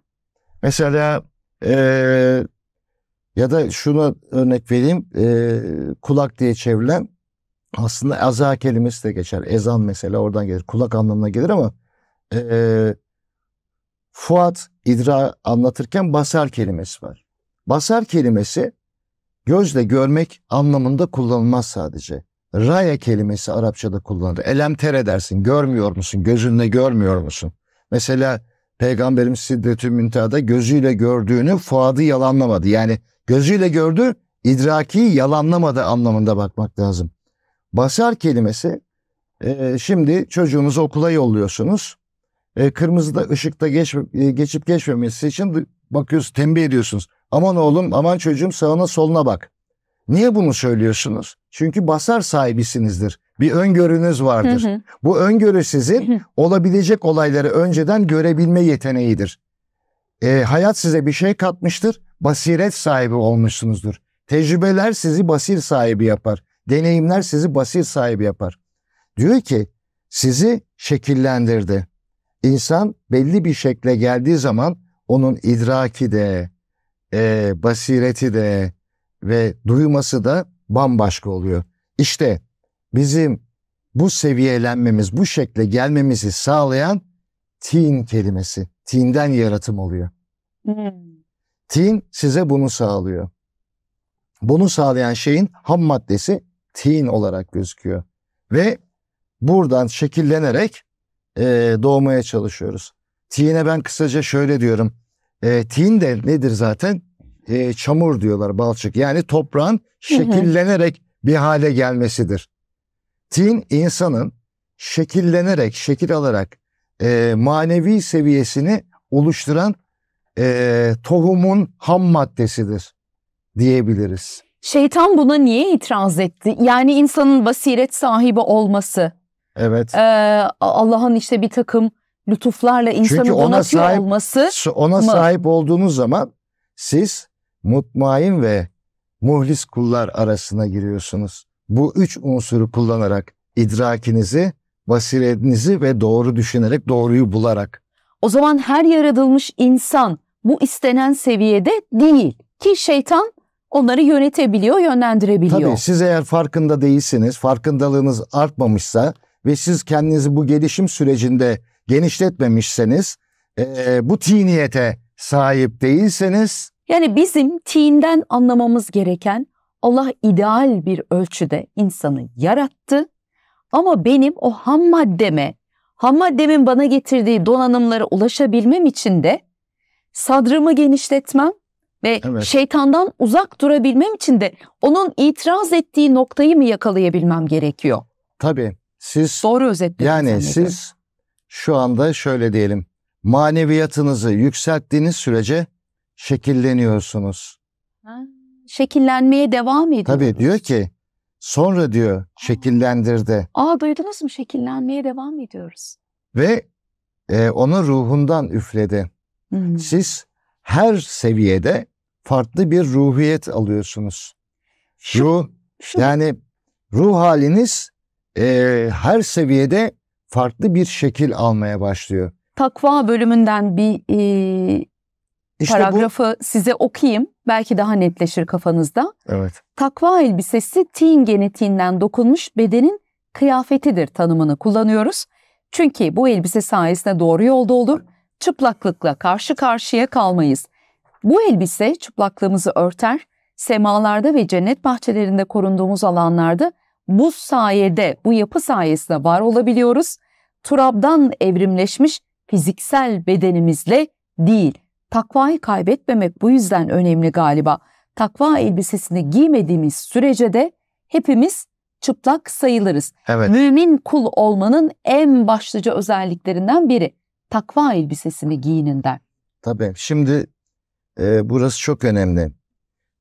mesela eee, ya da şuna örnek vereyim eee, kulak diye çevrilen aslında aza kelimesi de geçer. Ezan mesela oradan gelir. Kulak anlamına gelir ama eee Fuat idra anlatırken basar kelimesi var. Basar kelimesi gözle görmek anlamında kullanılmaz sadece. Raya kelimesi Arapçada kullanılır. Elem tere dersin. Görmüyor musun? Gözünle görmüyor musun? Mesela Peygamberimiz Siddetü Münteha'da gözüyle gördüğünü fuadı yalanlamadı. Yani gözüyle gördü, idraki yalanlamadı anlamında bakmak lazım. Basar kelimesi e, şimdi çocuğunuzu okula yolluyorsunuz. E, kırmızıda ışıkta geç, e, geçip geçmemesi için bakıyorsunuz, tembih ediyorsunuz. Aman oğlum, aman çocuğum sağına soluna bak. Niye bunu söylüyorsunuz? Çünkü basar sahibisinizdir. Bir öngörünüz vardır. Hı hı. Bu öngörü sizin Hı hı. olabilecek olayları önceden görebilme yeteneğidir. Ee, hayat size bir şey katmıştır, basiret sahibi olmuşsunuzdur. Tecrübeler sizi basir sahibi yapar. Deneyimler sizi basir sahibi yapar. Diyor ki sizi şekillendirdi. İnsan belli bir şekle geldiği zaman onun idraki de, e, basireti de ve duyması da bambaşka oluyor. İşte bizim bu seviyelenmemiz, bu şekle gelmemizi sağlayan tin kelimesi. Tinden yaratım oluyor. Hmm. Tin size bunu sağlıyor. Bunu sağlayan şeyin ham maddesi tin olarak gözüküyor. Ve buradan şekillenerek e, doğmaya çalışıyoruz. Tine ben kısaca şöyle diyorum. E, tin de nedir zaten? E, çamur diyorlar balçık. Yani toprağın şekillenerek bir hale gelmesidir. Tin insanın şekillenerek, şekil alarak e, manevi seviyesini oluşturan e, tohumun ham maddesidir diyebiliriz. Şeytan buna niye itiraz etti? Yani insanın basiret sahibi olması, Evet. e, Allah'ın işte bir takım lütuflarla insanı Çünkü ona donatıyor sahip- olması. Ona mı? sahip olduğunuz zaman siz mutmain ve muhlis kullar arasına giriyorsunuz. Bu üç unsuru kullanarak idrakinizi, basiretinizi ve doğru düşünerek doğruyu bularak. O zaman her yaratılmış insan bu istenen seviyede değil ki şeytan onları yönetebiliyor, yönlendirebiliyor. Tabii siz eğer farkında değilsiniz, farkındalığınız artmamışsa ve siz kendinizi bu gelişim sürecinde genişletmemişseniz, eee, bu tiniyete sahip değilseniz Yani bizim tinden anlamamız gereken Allah ideal bir ölçüde insanı yarattı ama benim o ham maddeme, ham maddemin bana getirdiği donanımlara ulaşabilmem için de sadrımı genişletmem ve Evet. şeytandan uzak durabilmem için de onun itiraz ettiği noktayı mı yakalayabilmem gerekiyor? tabii siz Doğru özetledin Yani siz şu anda şöyle diyelim maneviyatınızı yükselttiğiniz sürece şekilleniyorsunuz. Şekillenmeye devam ediyor. Tabii diyor ki sonra diyor şekillendirdi Aa duydunuz mu? Şekillenmeye devam ediyoruz. ve e, ona ruhundan üfledi. Hmm. Siz her seviyede farklı bir ruhiyet alıyorsunuz. Şu, Ruh şu yani ruh haliniz e, her seviyede farklı bir şekil almaya başlıyor. takva bölümünden bir e, İşte paragrafı size okuyayım. Belki daha netleşir kafanızda. evet. Takva elbisesi tin genetiğinden dokunmuş bedenin kıyafetidir tanımını kullanıyoruz. Çünkü bu elbise sayesinde doğru yolda olur, çıplaklıkla karşı karşıya kalmayız. Bu elbise çıplaklığımızı örter, semalarda ve cennet bahçelerinde korunduğumuz alanlarda bu sayede, bu yapı sayesinde var olabiliyoruz. Turabdan evrimleşmiş fiziksel bedenimizle değil. Takvayı kaybetmemek bu yüzden önemli galiba. Takva elbisesini giymediğimiz sürece de hepimiz çıplak sayılırız. Evet. Mümin kul olmanın en başlıca özelliklerinden biri. Takva elbisesini giyinin der. Tabii. Şimdi e, burası çok önemli.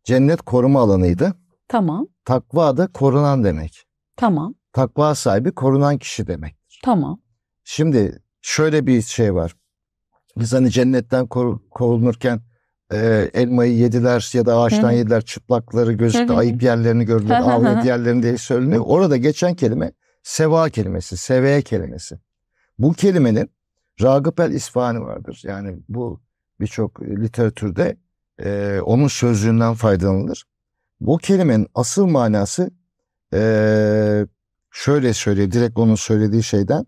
Cennet koruma alanıydı. Tamam, Takva da korunan demek. tamam, Takva sahibi korunan kişi demek. tamam. Şimdi şöyle bir şey var. Biz hani cennetten kovulurken e, elmayı yediler ya da ağaçtan Hı hı. yediler çıplakları gözüktü ayıp yerlerini gördüler avret yerlerini diye söyleniyor. Orada geçen kelime seva kelimesi, seveye kelimesi. Bu kelimenin Ragıp el İsfahani vardır. Yani bu birçok literatürde e, onun sözlüğünden faydalanılır. Bu kelimenin asıl manası e, şöyle söylüyor direkt onun söylediği şeyden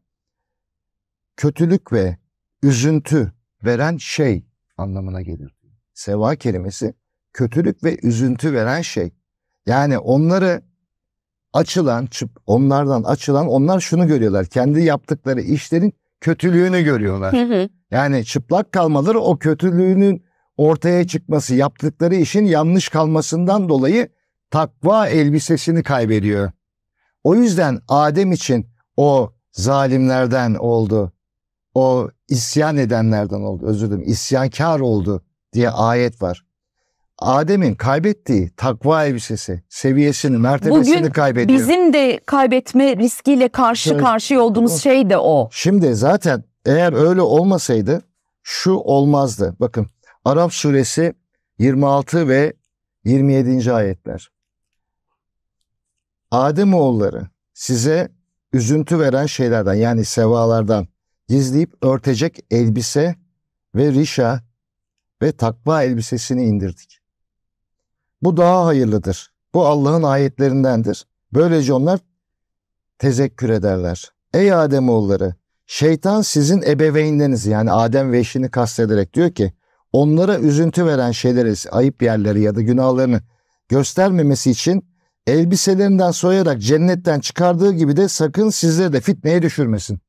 kötülük ve üzüntü veren şey anlamına gelir. Seva kelimesi kötülük ve üzüntü veren şey. Yani onları açılan, onlardan açılan onlar şunu görüyorlar. Kendi yaptıkları işlerin kötülüğünü görüyorlar. Yani çıplak kalmaları o kötülüğünün ortaya çıkması, yaptıkları işin yanlış kalmasından dolayı takva elbisesini kaybediyor. O yüzden Adem için o zalimlerden oldu. O isyan edenlerden oldu. Özür dilerim. isyankar oldu diye ayet var. Adem'in kaybettiği takva elbisesi, seviyesini, mertebesini Bugün kaybediyor. Bizim de kaybetme riskiyle karşı Evet. karşıya olduğumuz şey de o. Şimdi zaten eğer öyle olmasaydı şu olmazdı. Bakın Arap suresi 26 ve 27. ayetler. Adem oğulları size üzüntü veren şeylerden yani sevalardan gizleyip örtecek elbise ve rişa ve takva elbisesini indirdik. Bu daha hayırlıdır. Bu Allah'ın ayetlerindendir. Böylece onlar tezekkür ederler. Ey Adem oğulları Şeytan sizin ebeveynleriniz yani Adem ve eşini kastederek diyor ki onlara üzüntü veren şeyleri, ayıp yerleri ya da günahlarını göstermemesi için elbiselerinden soyarak cennetten çıkardığı gibi de sakın sizleri de fitneye düşürmesin.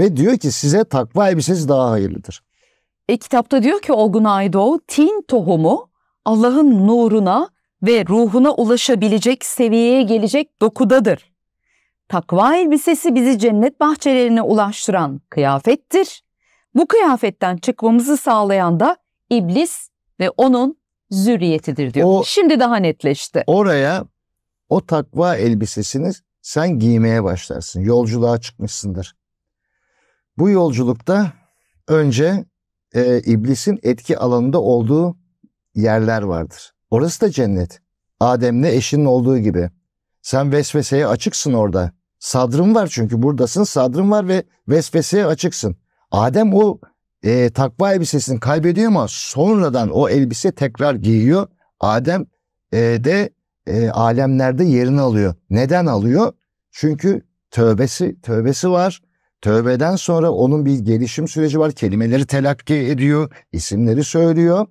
Ve diyor ki size takva elbisesi daha hayırlıdır. E, kitapta diyor ki Olgun Aydoğu, tin tohumu Allah'ın nuruna ve ruhuna ulaşabilecek seviyeye gelecek dokudadır. Takva elbisesi bizi cennet bahçelerine ulaştıran kıyafettir. Bu kıyafetten çıkmamızı sağlayan da iblis ve onun zürriyetidir diyor. O- Şimdi daha netleşti. Oraya o takva elbisesini sen giymeye başlarsın. Yolculuğa çıkmışsındır. Bu yolculukta önce e, iblisin etki alanında olduğu yerler vardır. Orası da cennet. Adem'le eşinin olduğu gibi. Sen vesveseye açıksın orada. Sadrın var çünkü buradasın. Sadrın var ve vesveseye açıksın. Adem o e, takva elbisesini kaybediyor ama sonradan o elbise tekrar giyiyor. Adem e, de e, alemlerde yerini alıyor. Neden alıyor? Çünkü tövbesi tövbesi var. Tövbeden sonra onun bir gelişim süreci var. Kelimeleri telakki ediyor, isimleri söylüyor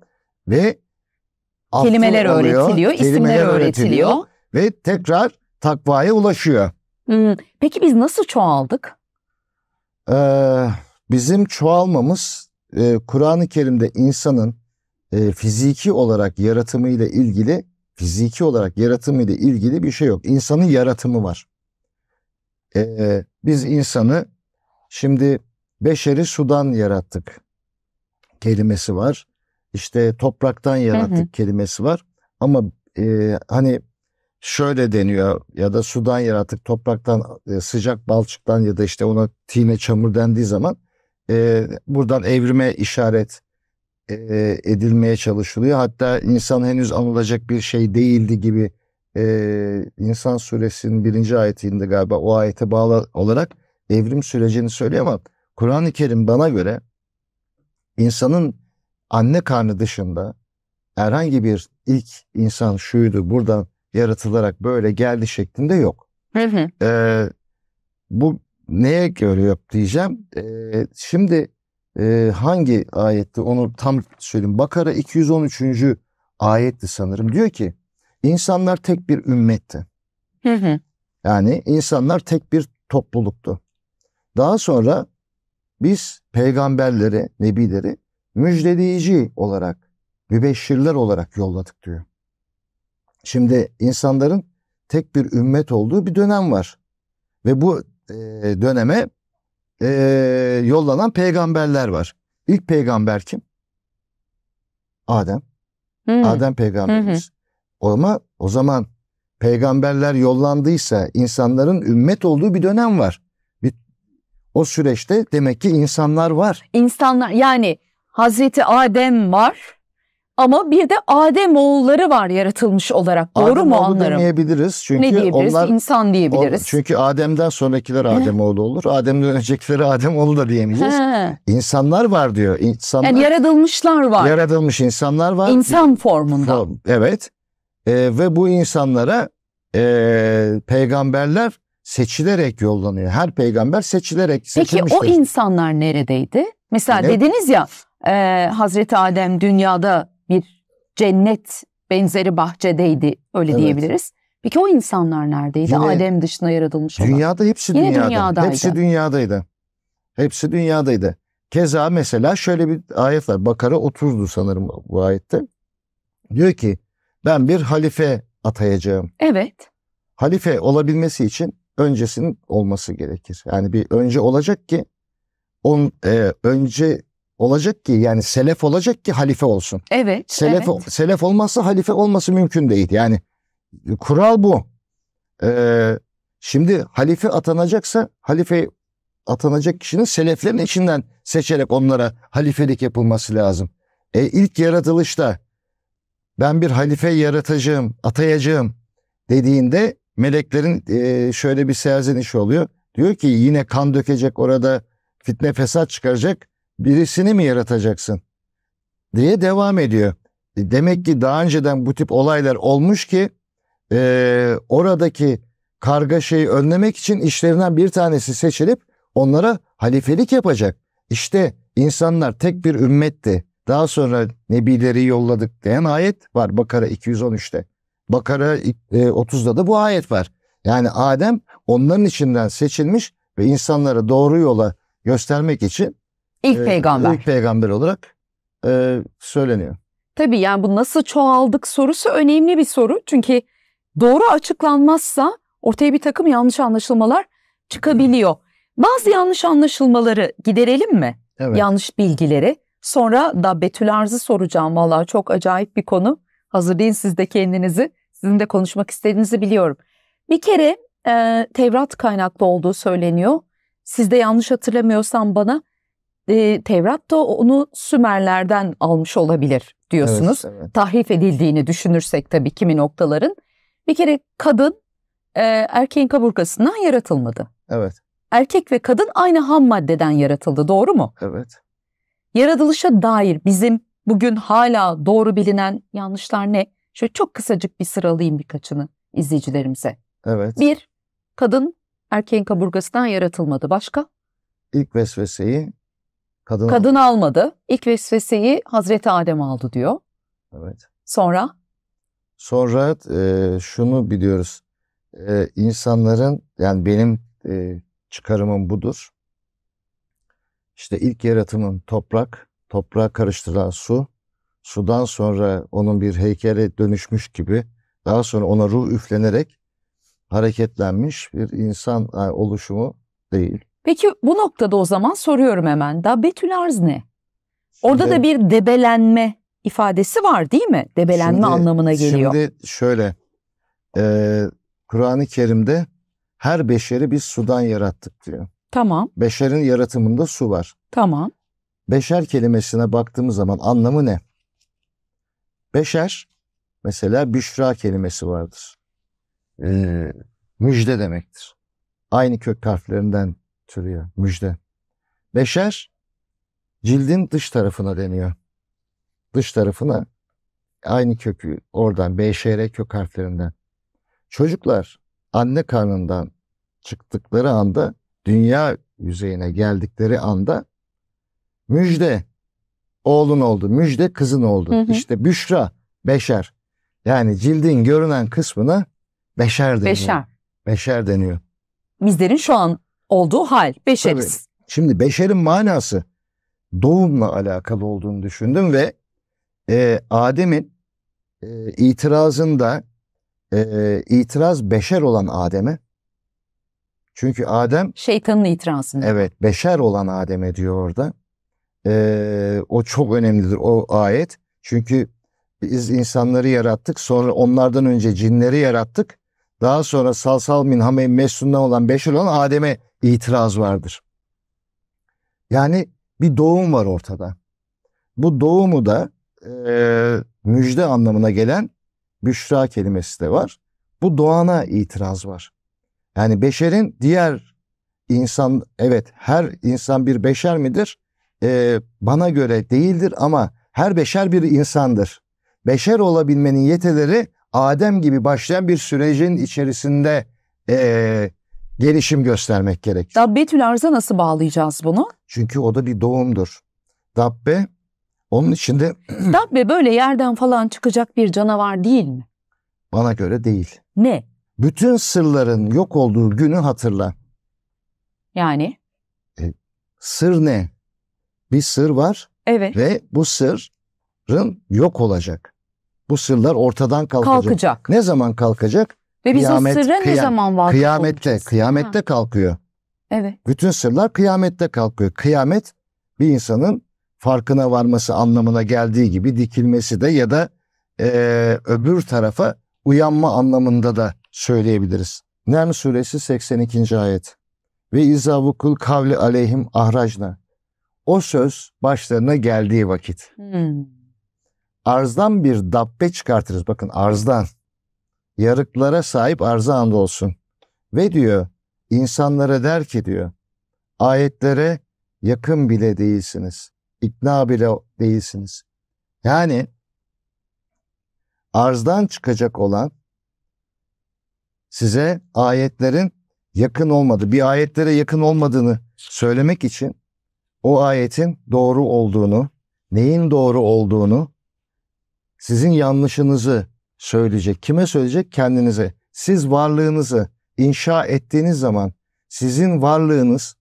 ve Kelimeler alıyor, öğretiliyor, isimler kelimeler öğretiliyor. ve tekrar takvaya ulaşıyor. Hmm, Peki biz nasıl çoğaldık? Ee, bizim çoğalmamız e, Kur'an-ı Kerim'de insanın e, fiziki olarak yaratımıyla ilgili fiziki olarak yaratımıyla ilgili bir şey yok. İnsanın yaratımı var. Ee, biz insanı şimdi beşeri sudan yarattık kelimesi var. İşte topraktan yarattık kelimesi var. Ama e, hani şöyle deniyor ya da sudan yarattık, topraktan e, sıcak balçıktan ya da işte ona tine çamur dendiği zaman e, buradan evrime işaret e, edilmeye çalışılıyor. Hatta insan henüz anılacak bir şey değildi gibi e, İnsan suresinin birinci ayetinde galiba o ayete bağlı olarak evrim sürecini söylüyor ama Kur'an-ı Kerim bana göre insanın anne karnı dışında herhangi bir ilk insan şuydu buradan yaratılarak böyle geldi şeklinde yok. Hı hı. Ee, bu neye göre yok diyeceğim. Ee, şimdi e, hangi ayette onu tam söyleyeyim. Bakara 213. ayetti sanırım. Diyor ki insanlar tek bir ümmetti. Hı hı. Yani insanlar tek bir topluluktu. Daha sonra biz peygamberleri, nebileri müjdeleyici olarak, mübeşşirler olarak yolladık diyor. Şimdi insanların tek bir ümmet olduğu bir dönem var. Ve bu e, döneme e, yollanan peygamberler var. İlk peygamber kim? Adem. Hı. Adem peygamberimiz. Ama o zaman peygamberler yollandıysa insanların ümmet olduğu bir dönem var. O süreçte demek ki insanlar var. İnsanlar yani Hazreti Adem var ama bir de Adem oğulları var yaratılmış olarak. Doğru Adem mu oğlu anlarım? demeyebiliriz. Çünkü Ne diyebiliriz? onlar İnsan o- diyebiliriz. çünkü Adem'den sonrakiler Ademoğlu olur. Adem'den öncekileri Ademoğlu da diyemeyeceğiz. He. İnsanlar var diyor. İnsanlar Yani yaratılmışlar var. yaratılmış insanlar var. İnsan formunda. Form, Evet. Ee, ve bu insanlara e, peygamberler seçilerek yollanıyor. Her peygamber seçilerek Peki seçilmiştir. o insanlar neredeydi? Mesela Ne? dediniz ya e, Hazreti Adem dünyada bir cennet benzeri bahçedeydi öyle Evet. diyebiliriz. Peki o insanlar neredeydi? Yine Adem dışında yaratılmış olan. Dünyada hepsi Yine dünyada. dünyadaydı. Hepsi dünyadaydı. Hepsi dünyadaydı. Keza mesela şöyle bir ayet var. Bakara 30'du sanırım bu ayette. Diyor ki ben bir halife atayacağım. Evet. Halife olabilmesi için öncesinin olması gerekir. Yani bir önce olacak ki on, e, önce olacak ki yani selef olacak ki halife olsun. Evet. Selef evet. selef olmazsa halife olması mümkün değil. Yani kural bu. Ee, şimdi halife atanacaksa halife atanacak kişinin seleflerin içinden seçerek onlara halifelik yapılması lazım. E, ilk yaratılışta ben bir halife yaratacağım, atayacağım dediğinde meleklerin şöyle bir serzenişi oluyor. Diyor ki yine kan dökecek orada fitne fesat çıkaracak birisini mi yaratacaksın? diye devam ediyor. E, demek ki daha önceden bu tip olaylar olmuş ki e, oradaki kargaşayı önlemek için işlerinden bir tanesi seçilip onlara halifelik yapacak. İşte insanlar tek bir ümmetti. Daha sonra nebileri yolladık diyen ayet var Bakara 213'te. Bakara 30'da da bu ayet var. Yani Adem onların içinden seçilmiş ve insanlara doğru yola göstermek için ilk e, peygamber. İlk peygamber olarak e, söyleniyor. Tabii yani bu nasıl çoğaldık sorusu önemli bir soru. Çünkü doğru açıklanmazsa ortaya bir takım yanlış anlaşılmalar çıkabiliyor. Bazı yanlış anlaşılmaları giderelim mi? Evet. Yanlış bilgileri. Sonra da Betül Arz'ı soracağım. Vallahi çok acayip bir konu. Hazırlayın siz de kendinizi. Sizin de konuşmak istediğinizi biliyorum. Bir kere e, Tevrat kaynaklı olduğu söyleniyor. Siz de yanlış hatırlamıyorsam bana e, Tevrat da onu Sümerlerden almış olabilir diyorsunuz. Evet, evet. Tahrif edildiğini düşünürsek tabii kimi noktaların. Bir kere kadın e, erkeğin kaburgasından yaratılmadı. Evet. Erkek ve kadın aynı ham maddeden yaratıldı doğru mu? Evet. Yaratılışa dair bizim bugün hala doğru bilinen yanlışlar ne? Şöyle çok kısacık bir sıralayayım birkaçını izleyicilerimize. Evet. Bir, kadın erkeğin kaburgasından yaratılmadı. Başka? İlk vesveseyi kadın Kadın almadı. İlk vesveseyi Hazreti Adem aldı diyor. Evet. Sonra? Sonra e, şunu biliyoruz. E, insanların yani benim e, çıkarımım budur. İşte ilk yaratımın toprak, toprağa karıştırılan su, sudan sonra onun bir heykele dönüşmüş gibi daha sonra ona ruh üflenerek hareketlenmiş bir insan oluşumu değil. Peki bu noktada o zaman soruyorum hemen. Da Betül Arz ne? Orada Şimdi, da bir debelenme ifadesi var değil mi? Debelenme şimdi, anlamına geliyor. Şimdi şöyle, e, Kur'an-ı Kerim'de her beşeri biz sudan yarattık diyor. Tamam. Beşerin yaratımında su var. Tamam. Beşer kelimesine baktığımız zaman anlamı ne? Beşer mesela büşra kelimesi vardır. Ee, müjde demektir. Aynı kök harflerinden türüyor müjde. Beşer cildin dış tarafına deniyor. Dış tarafına aynı kökü oradan beşere kök harflerinden. Çocuklar anne karnından çıktıkları anda dünya yüzeyine geldikleri anda müjde oğlun oldu, müjde kızın oldu. Hı hı. İşte Büşra, beşer. Yani cildin görünen kısmına beşer deniyor. Beşer. Beşer deniyor. Bizlerin şu an olduğu hal, beşeriz. Tabii. Şimdi beşerin manası doğumla alakalı olduğunu düşündüm ve e, Adem'in e, itirazında e, itiraz beşer olan Adem'e çünkü Adem şeytanın itirazını. Evet, beşer olan Adem'e diyor orada. Ee, o çok önemlidir o ayet. Çünkü biz insanları yarattık. Sonra onlardan önce cinleri yarattık. Daha sonra salsal min hamem messundan olan beşer olan Adem'e itiraz vardır. Yani bir doğum var ortada. Bu doğumu da e, müjde anlamına gelen büşra kelimesi de var. Bu doğana itiraz var. Yani beşerin diğer insan evet her insan bir beşer midir? Ee, bana göre değildir ama her beşer bir insandır. Beşer olabilmenin yetileri Adem gibi başlayan bir sürecin içerisinde e, gelişim göstermek gerekir. Dabbetül arza nasıl bağlayacağız bunu? Çünkü o da bir doğumdur. Dabbe onun içinde... <clears throat> Dabbe böyle yerden falan çıkacak bir canavar değil mi? Bana göre değil. Ne? bütün sırların yok olduğu günü hatırla. Yani? E, sır ne? Bir sır var. Evet. Ve bu sırın yok olacak. Bu sırlar ortadan kalkacak. Kalkacak. Ne zaman kalkacak? Ve biz Kıyamet, o sırra ne zaman vakıf Kıyamette, olacağız? kıyamette ha. kalkıyor. Evet. Bütün sırlar kıyamette kalkıyor. Kıyamet bir insanın farkına varması anlamına geldiği gibi dikilmesi de ya da e, öbür tarafa uyanma anlamında da söyleyebiliriz. Neml suresi 82. ayet. Ve izavukul kavli aleyhim ahrajna. O söz başlarına geldiği vakit. Hmm. Arzdan bir dabbe çıkartırız. Bakın arzdan. Yarıklara sahip arza anda olsun. Ve diyor insanlara der ki diyor ayetlere yakın bile değilsiniz. İkna bile değilsiniz. Yani arzdan çıkacak olan size ayetlerin yakın olmadı. Bir ayetlere yakın olmadığını söylemek için o ayetin doğru olduğunu, neyin doğru olduğunu, sizin yanlışınızı söyleyecek. Kime söyleyecek? Kendinize. Siz varlığınızı inşa ettiğiniz zaman sizin varlığınız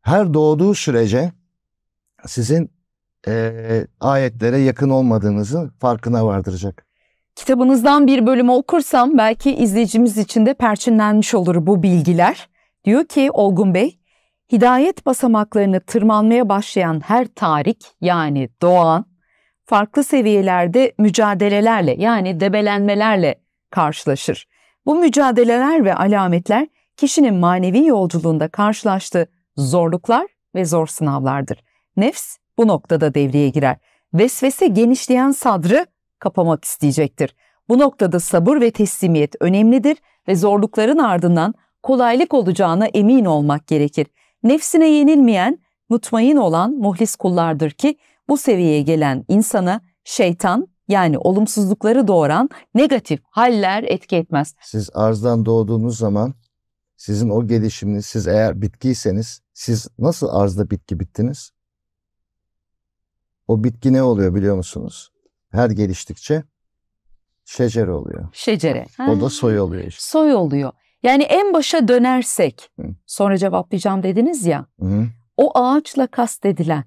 her doğduğu sürece sizin e, ayetlere yakın olmadığınızı farkına vardıracak. Kitabınızdan bir bölümü okursam belki izleyicimiz için de perçinlenmiş olur bu bilgiler. Diyor ki Olgun Bey, hidayet basamaklarını tırmanmaya başlayan her tarik yani doğan farklı seviyelerde mücadelelerle yani debelenmelerle karşılaşır. Bu mücadeleler ve alametler kişinin manevi yolculuğunda karşılaştığı zorluklar ve zor sınavlardır. Nefs bu noktada devreye girer. Vesvese genişleyen sadrı kapamak isteyecektir. Bu noktada sabır ve teslimiyet önemlidir ve zorlukların ardından kolaylık olacağına emin olmak gerekir. Nefsine yenilmeyen, mutmain olan muhlis kullardır ki bu seviyeye gelen insana şeytan yani olumsuzlukları doğuran negatif haller etki etmez. Siz arzdan doğduğunuz zaman sizin o gelişiminiz, siz eğer bitkiyseniz siz nasıl arzda bitki bittiniz? O bitki ne oluyor biliyor musunuz? Her geliştikçe şecer oluyor. Şecere. O da soy oluyor işte. Soy oluyor. Yani en başa dönersek, Hı. sonra cevaplayacağım dediniz ya, Hı o ağaçla kastedilen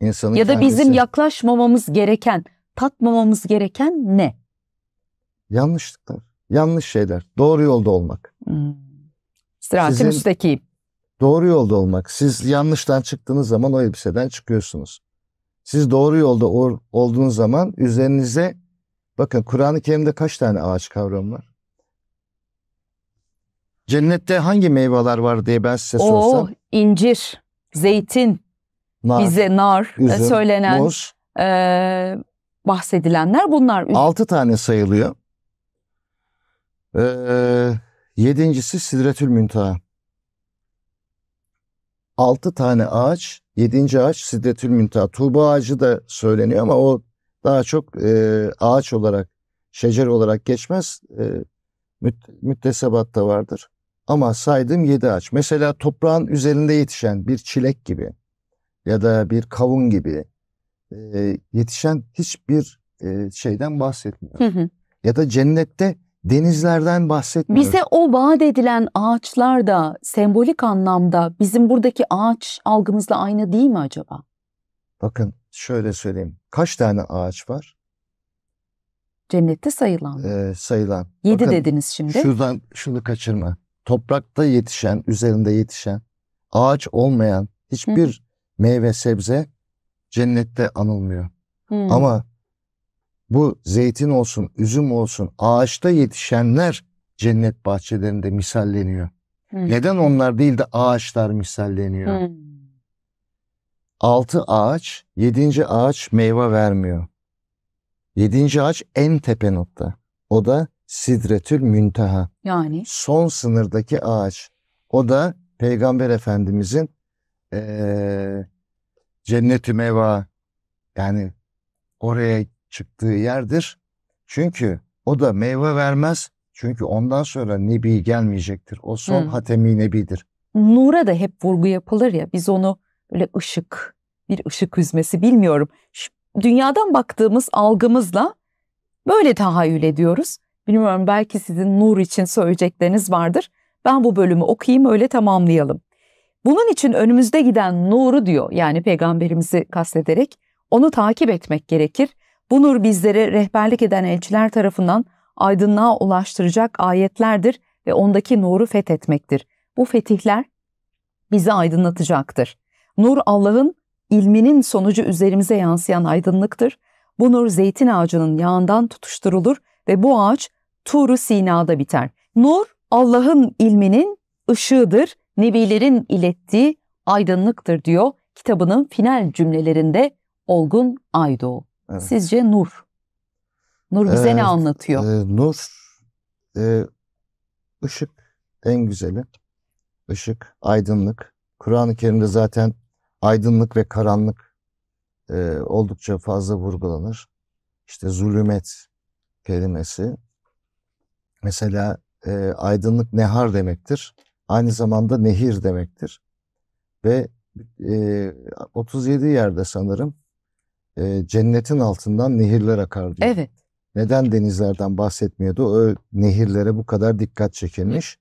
İnsanın ya da bizim kendisi. yaklaşmamamız gereken, tatmamamız gereken ne? yanlışlıklar, yanlış şeyler, doğru yolda olmak. Hmm. Sırat-ı. Doğru yolda olmak. Siz yanlıştan çıktığınız zaman o elbiseden çıkıyorsunuz. Siz doğru yolda olduğunuz zaman üzerinize bakın Kur'an-ı Kerim'de kaç tane ağaç kavramı var? Cennette hangi meyveler var diye ben size O sorsam. incir, zeytin, Nar, bize nar e, üzüm, söylenen, muz. e, bahsedilenler bunlar. Altı tane sayılıyor. Ee, yedincisi Sidretül Müntaha. Altı tane ağaç, yedinci ağaç Sidretül Müntaha. Tuğba ağacı da söyleniyor ama o daha çok e, ağaç olarak, şecer olarak geçmez. E, müt, müttesebatta vardır. Ama saydığım yedi ağaç. Mesela toprağın üzerinde yetişen bir çilek gibi ya da bir kavun gibi e, yetişen hiçbir e, şeyden bahsetmiyor. Hı hı. Ya da cennette denizlerden bahsetmiyor. Bize o vaat edilen ağaçlar da sembolik anlamda bizim buradaki ağaç algımızla aynı değil mi acaba? Bakın şöyle söyleyeyim. Kaç tane ağaç var Cennette sayılan. e, sayılan? Yedi Bakın, dediniz şimdi. Şuradan şunu kaçırma. Toprakta yetişen, üzerinde yetişen, ağaç olmayan hiçbir meyve sebze cennette anılmıyor. Hmm. Ama bu zeytin olsun, üzüm olsun, ağaçta yetişenler cennet bahçelerinde misalleniyor. Hmm. Neden onlar değil de ağaçlar misalleniyor? Hmm. Altı ağaç, yedinci ağaç meyve vermiyor. Yedinci ağaç en tepe nokta. O da Sidretül Münteha. Yani Son sınırdaki ağaç. O da Peygamber Efendimizin eee Cennet-ü Meva yani oraya çıktığı yerdir. Çünkü o da meyve vermez. Çünkü ondan sonra Nebi gelmeyecektir. O son Hmm. hatemi Nebidir. nura da hep vurgu yapılır ya biz onu böyle ışık, bir ışık hüzmesi bilmiyorum. Şu, dünyadan baktığımız algımızla böyle tahayyül ediyoruz. Bilmiyorum belki sizin nur için söyleyecekleriniz vardır. Ben bu bölümü okuyayım öyle tamamlayalım. Bunun için önümüzde giden nuru diyor yani peygamberimizi kastederek onu takip etmek gerekir. Bu nur bizlere rehberlik eden elçiler tarafından aydınlığa ulaştıracak ayetlerdir ve ondaki nuru fethetmektir. Bu fetihler bizi aydınlatacaktır. Nur Allah'ın ilminin sonucu üzerimize yansıyan aydınlıktır. Bu nur zeytin ağacının yağından tutuşturulur ve bu ağaç Tur-u Sina'da biter. Nur Allah'ın ilminin ışığıdır, nebilerin ilettiği aydınlıktır diyor kitabının final cümlelerinde Olgun Aydoğu. Evet. Sizce nur? Nur bize Evet, ne anlatıyor? Ee, nur, e, ışık en güzeli. Işık, aydınlık. Kur'an-ı Kerim'de zaten aydınlık ve karanlık e, oldukça fazla vurgulanır. İşte zulümet kelimesi. Mesela e, aydınlık nehar demektir. Aynı zamanda nehir demektir. Ve e, 37 yerde sanırım e, cennetin altından nehirler akar diyor. Evet. Neden denizlerden bahsetmiyordu? O nehirlere bu kadar dikkat çekilmiş.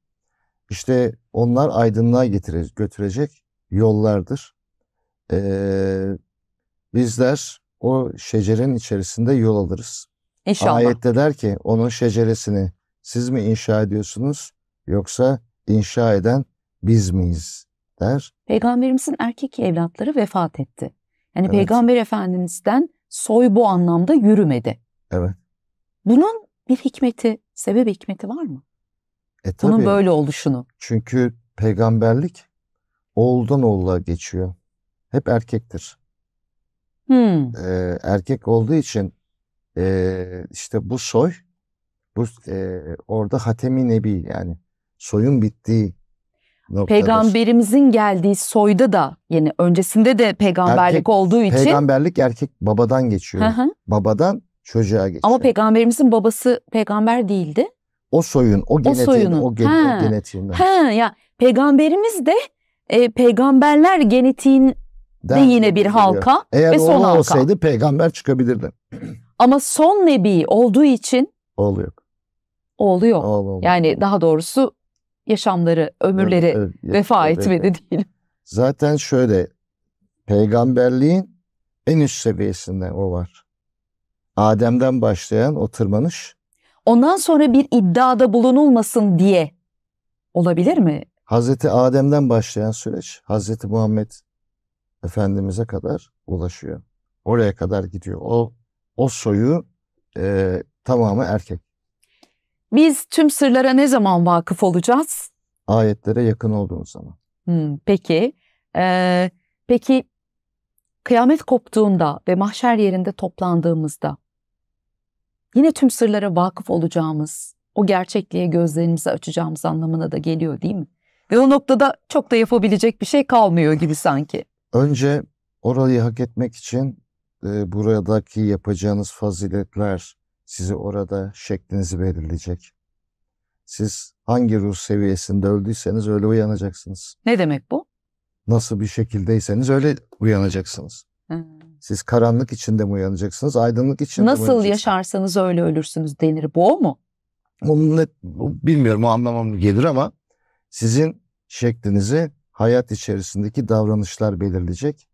İşte onlar aydınlığa getire, götürecek yollardır. Ee, bizler o şecerenin içerisinde yol alırız. İnşallah. Ayette der ki onun şeceresini siz mi inşa ediyorsunuz yoksa inşa eden biz miyiz der. Peygamberimizin erkek evlatları vefat etti. Yani Evet. Peygamber Efendimiz'den soy bu anlamda yürümedi. Evet. Bunun bir hikmeti, sebep hikmeti var mı? E Bunun tabii böyle oluşunu. çünkü peygamberlik oğuldan oğula geçiyor. Hep erkektir. Hmm. e, erkek olduğu için e, işte bu soy bu e, orada Hatemi Nebi yani soyun bittiği noktadır. Peygamberimizin geldiği soyda da yani öncesinde de peygamberlik Erkek- olduğu için Peygamberlik erkek babadan geçiyor. Hı hı. Babadan çocuğa geçiyor. ama peygamberimizin babası peygamber değildi. o soyun, o genetiğin, soyunun. o, gen- Ha. o genetiğinden. Ha ya peygamberimiz de e, peygamberler genetiğinde Den yine bir halka Eğer ve son halka. olsaydı peygamber çıkabilirdi. ama son nebi olduğu için Oğlu yok. oğlu. Oğlu. Yani daha doğrusu yaşamları, ömürleri Evet, evet, vefa evet, etmedi evet. değil. Zaten şöyle peygamberliğin en üst seviyesinde o var. Adem'den başlayan o tırmanış Ondan sonra bir iddiada bulunulmasın diye olabilir mi? Hazreti Adem'den başlayan süreç Hazreti Muhammed Efendimiz'e kadar ulaşıyor. Oraya kadar gidiyor. O o soyu e, tamamı erkek. Biz tüm sırlara ne zaman vakıf olacağız? Ayetlere yakın olduğumuz zaman. Hmm, peki, Ee, peki kıyamet koptuğunda ve mahşer yerinde toplandığımızda yine tüm sırlara vakıf olacağımız, o gerçekliğe gözlerimizi açacağımız anlamına da geliyor değil mi? Ve o noktada çok da yapabilecek bir şey kalmıyor gibi sanki. Önce orayı hak etmek için e, buradaki yapacağınız faziletler sizi orada şeklinizi belirleyecek. Siz hangi ruh seviyesinde öldüyseniz öyle uyanacaksınız. Ne demek bu? Nasıl bir şekildeyseniz öyle uyanacaksınız. Hmm. Siz karanlık içinde mi uyanacaksınız, aydınlık içinde mi Nasıl uyanacaksınız? yaşarsanız öyle ölürsünüz denir. Bu o mu? Onu net, bilmiyorum o anlamam gelir ama sizin şeklinizi hayat içerisindeki davranışlar belirleyecek.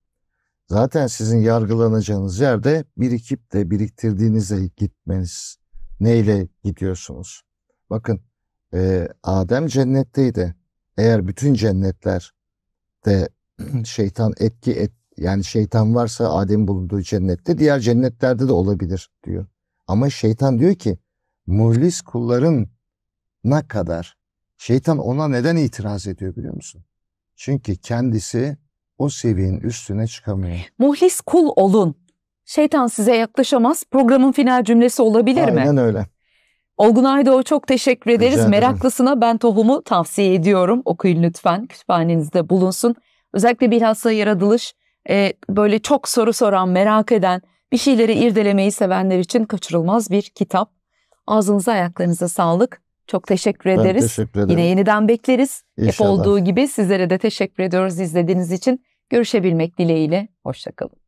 Zaten sizin yargılanacağınız yerde birikip de biriktirdiğinizle gitmeniz. Neyle gidiyorsunuz? Bakın e, Adem cennetteydi. Eğer bütün cennetler de <clears throat> şeytan etki et, yani şeytan varsa Adem bulunduğu cennette diğer cennetlerde de olabilir diyor. Ama şeytan diyor ki muhlis kulların ne kadar şeytan ona neden itiraz ediyor biliyor musun? Çünkü kendisi o seviyenin üstüne çıkamıyor. Muhlis kul olun. Şeytan size yaklaşamaz. Programın final cümlesi olabilir mi? Aynen öyle. Olgun Aydoğ çok teşekkür ederiz. ederim. Meraklısına ben tohumu tavsiye ediyorum. Okuyun lütfen. Kütüphanenizde bulunsun. Özellikle bilhassa yaratılış e, böyle çok soru soran, merak eden, bir şeyleri irdelemeyi sevenler için kaçırılmaz bir kitap. Ağzınıza ayaklarınıza sağlık. Çok teşekkür Ben ederiz. teşekkür ederim. Yine yeniden bekleriz. Hep İnşallah. olduğu gibi sizlere de teşekkür ediyoruz izlediğiniz için. Görüşebilmek dileğiyle. Hoşçakalın.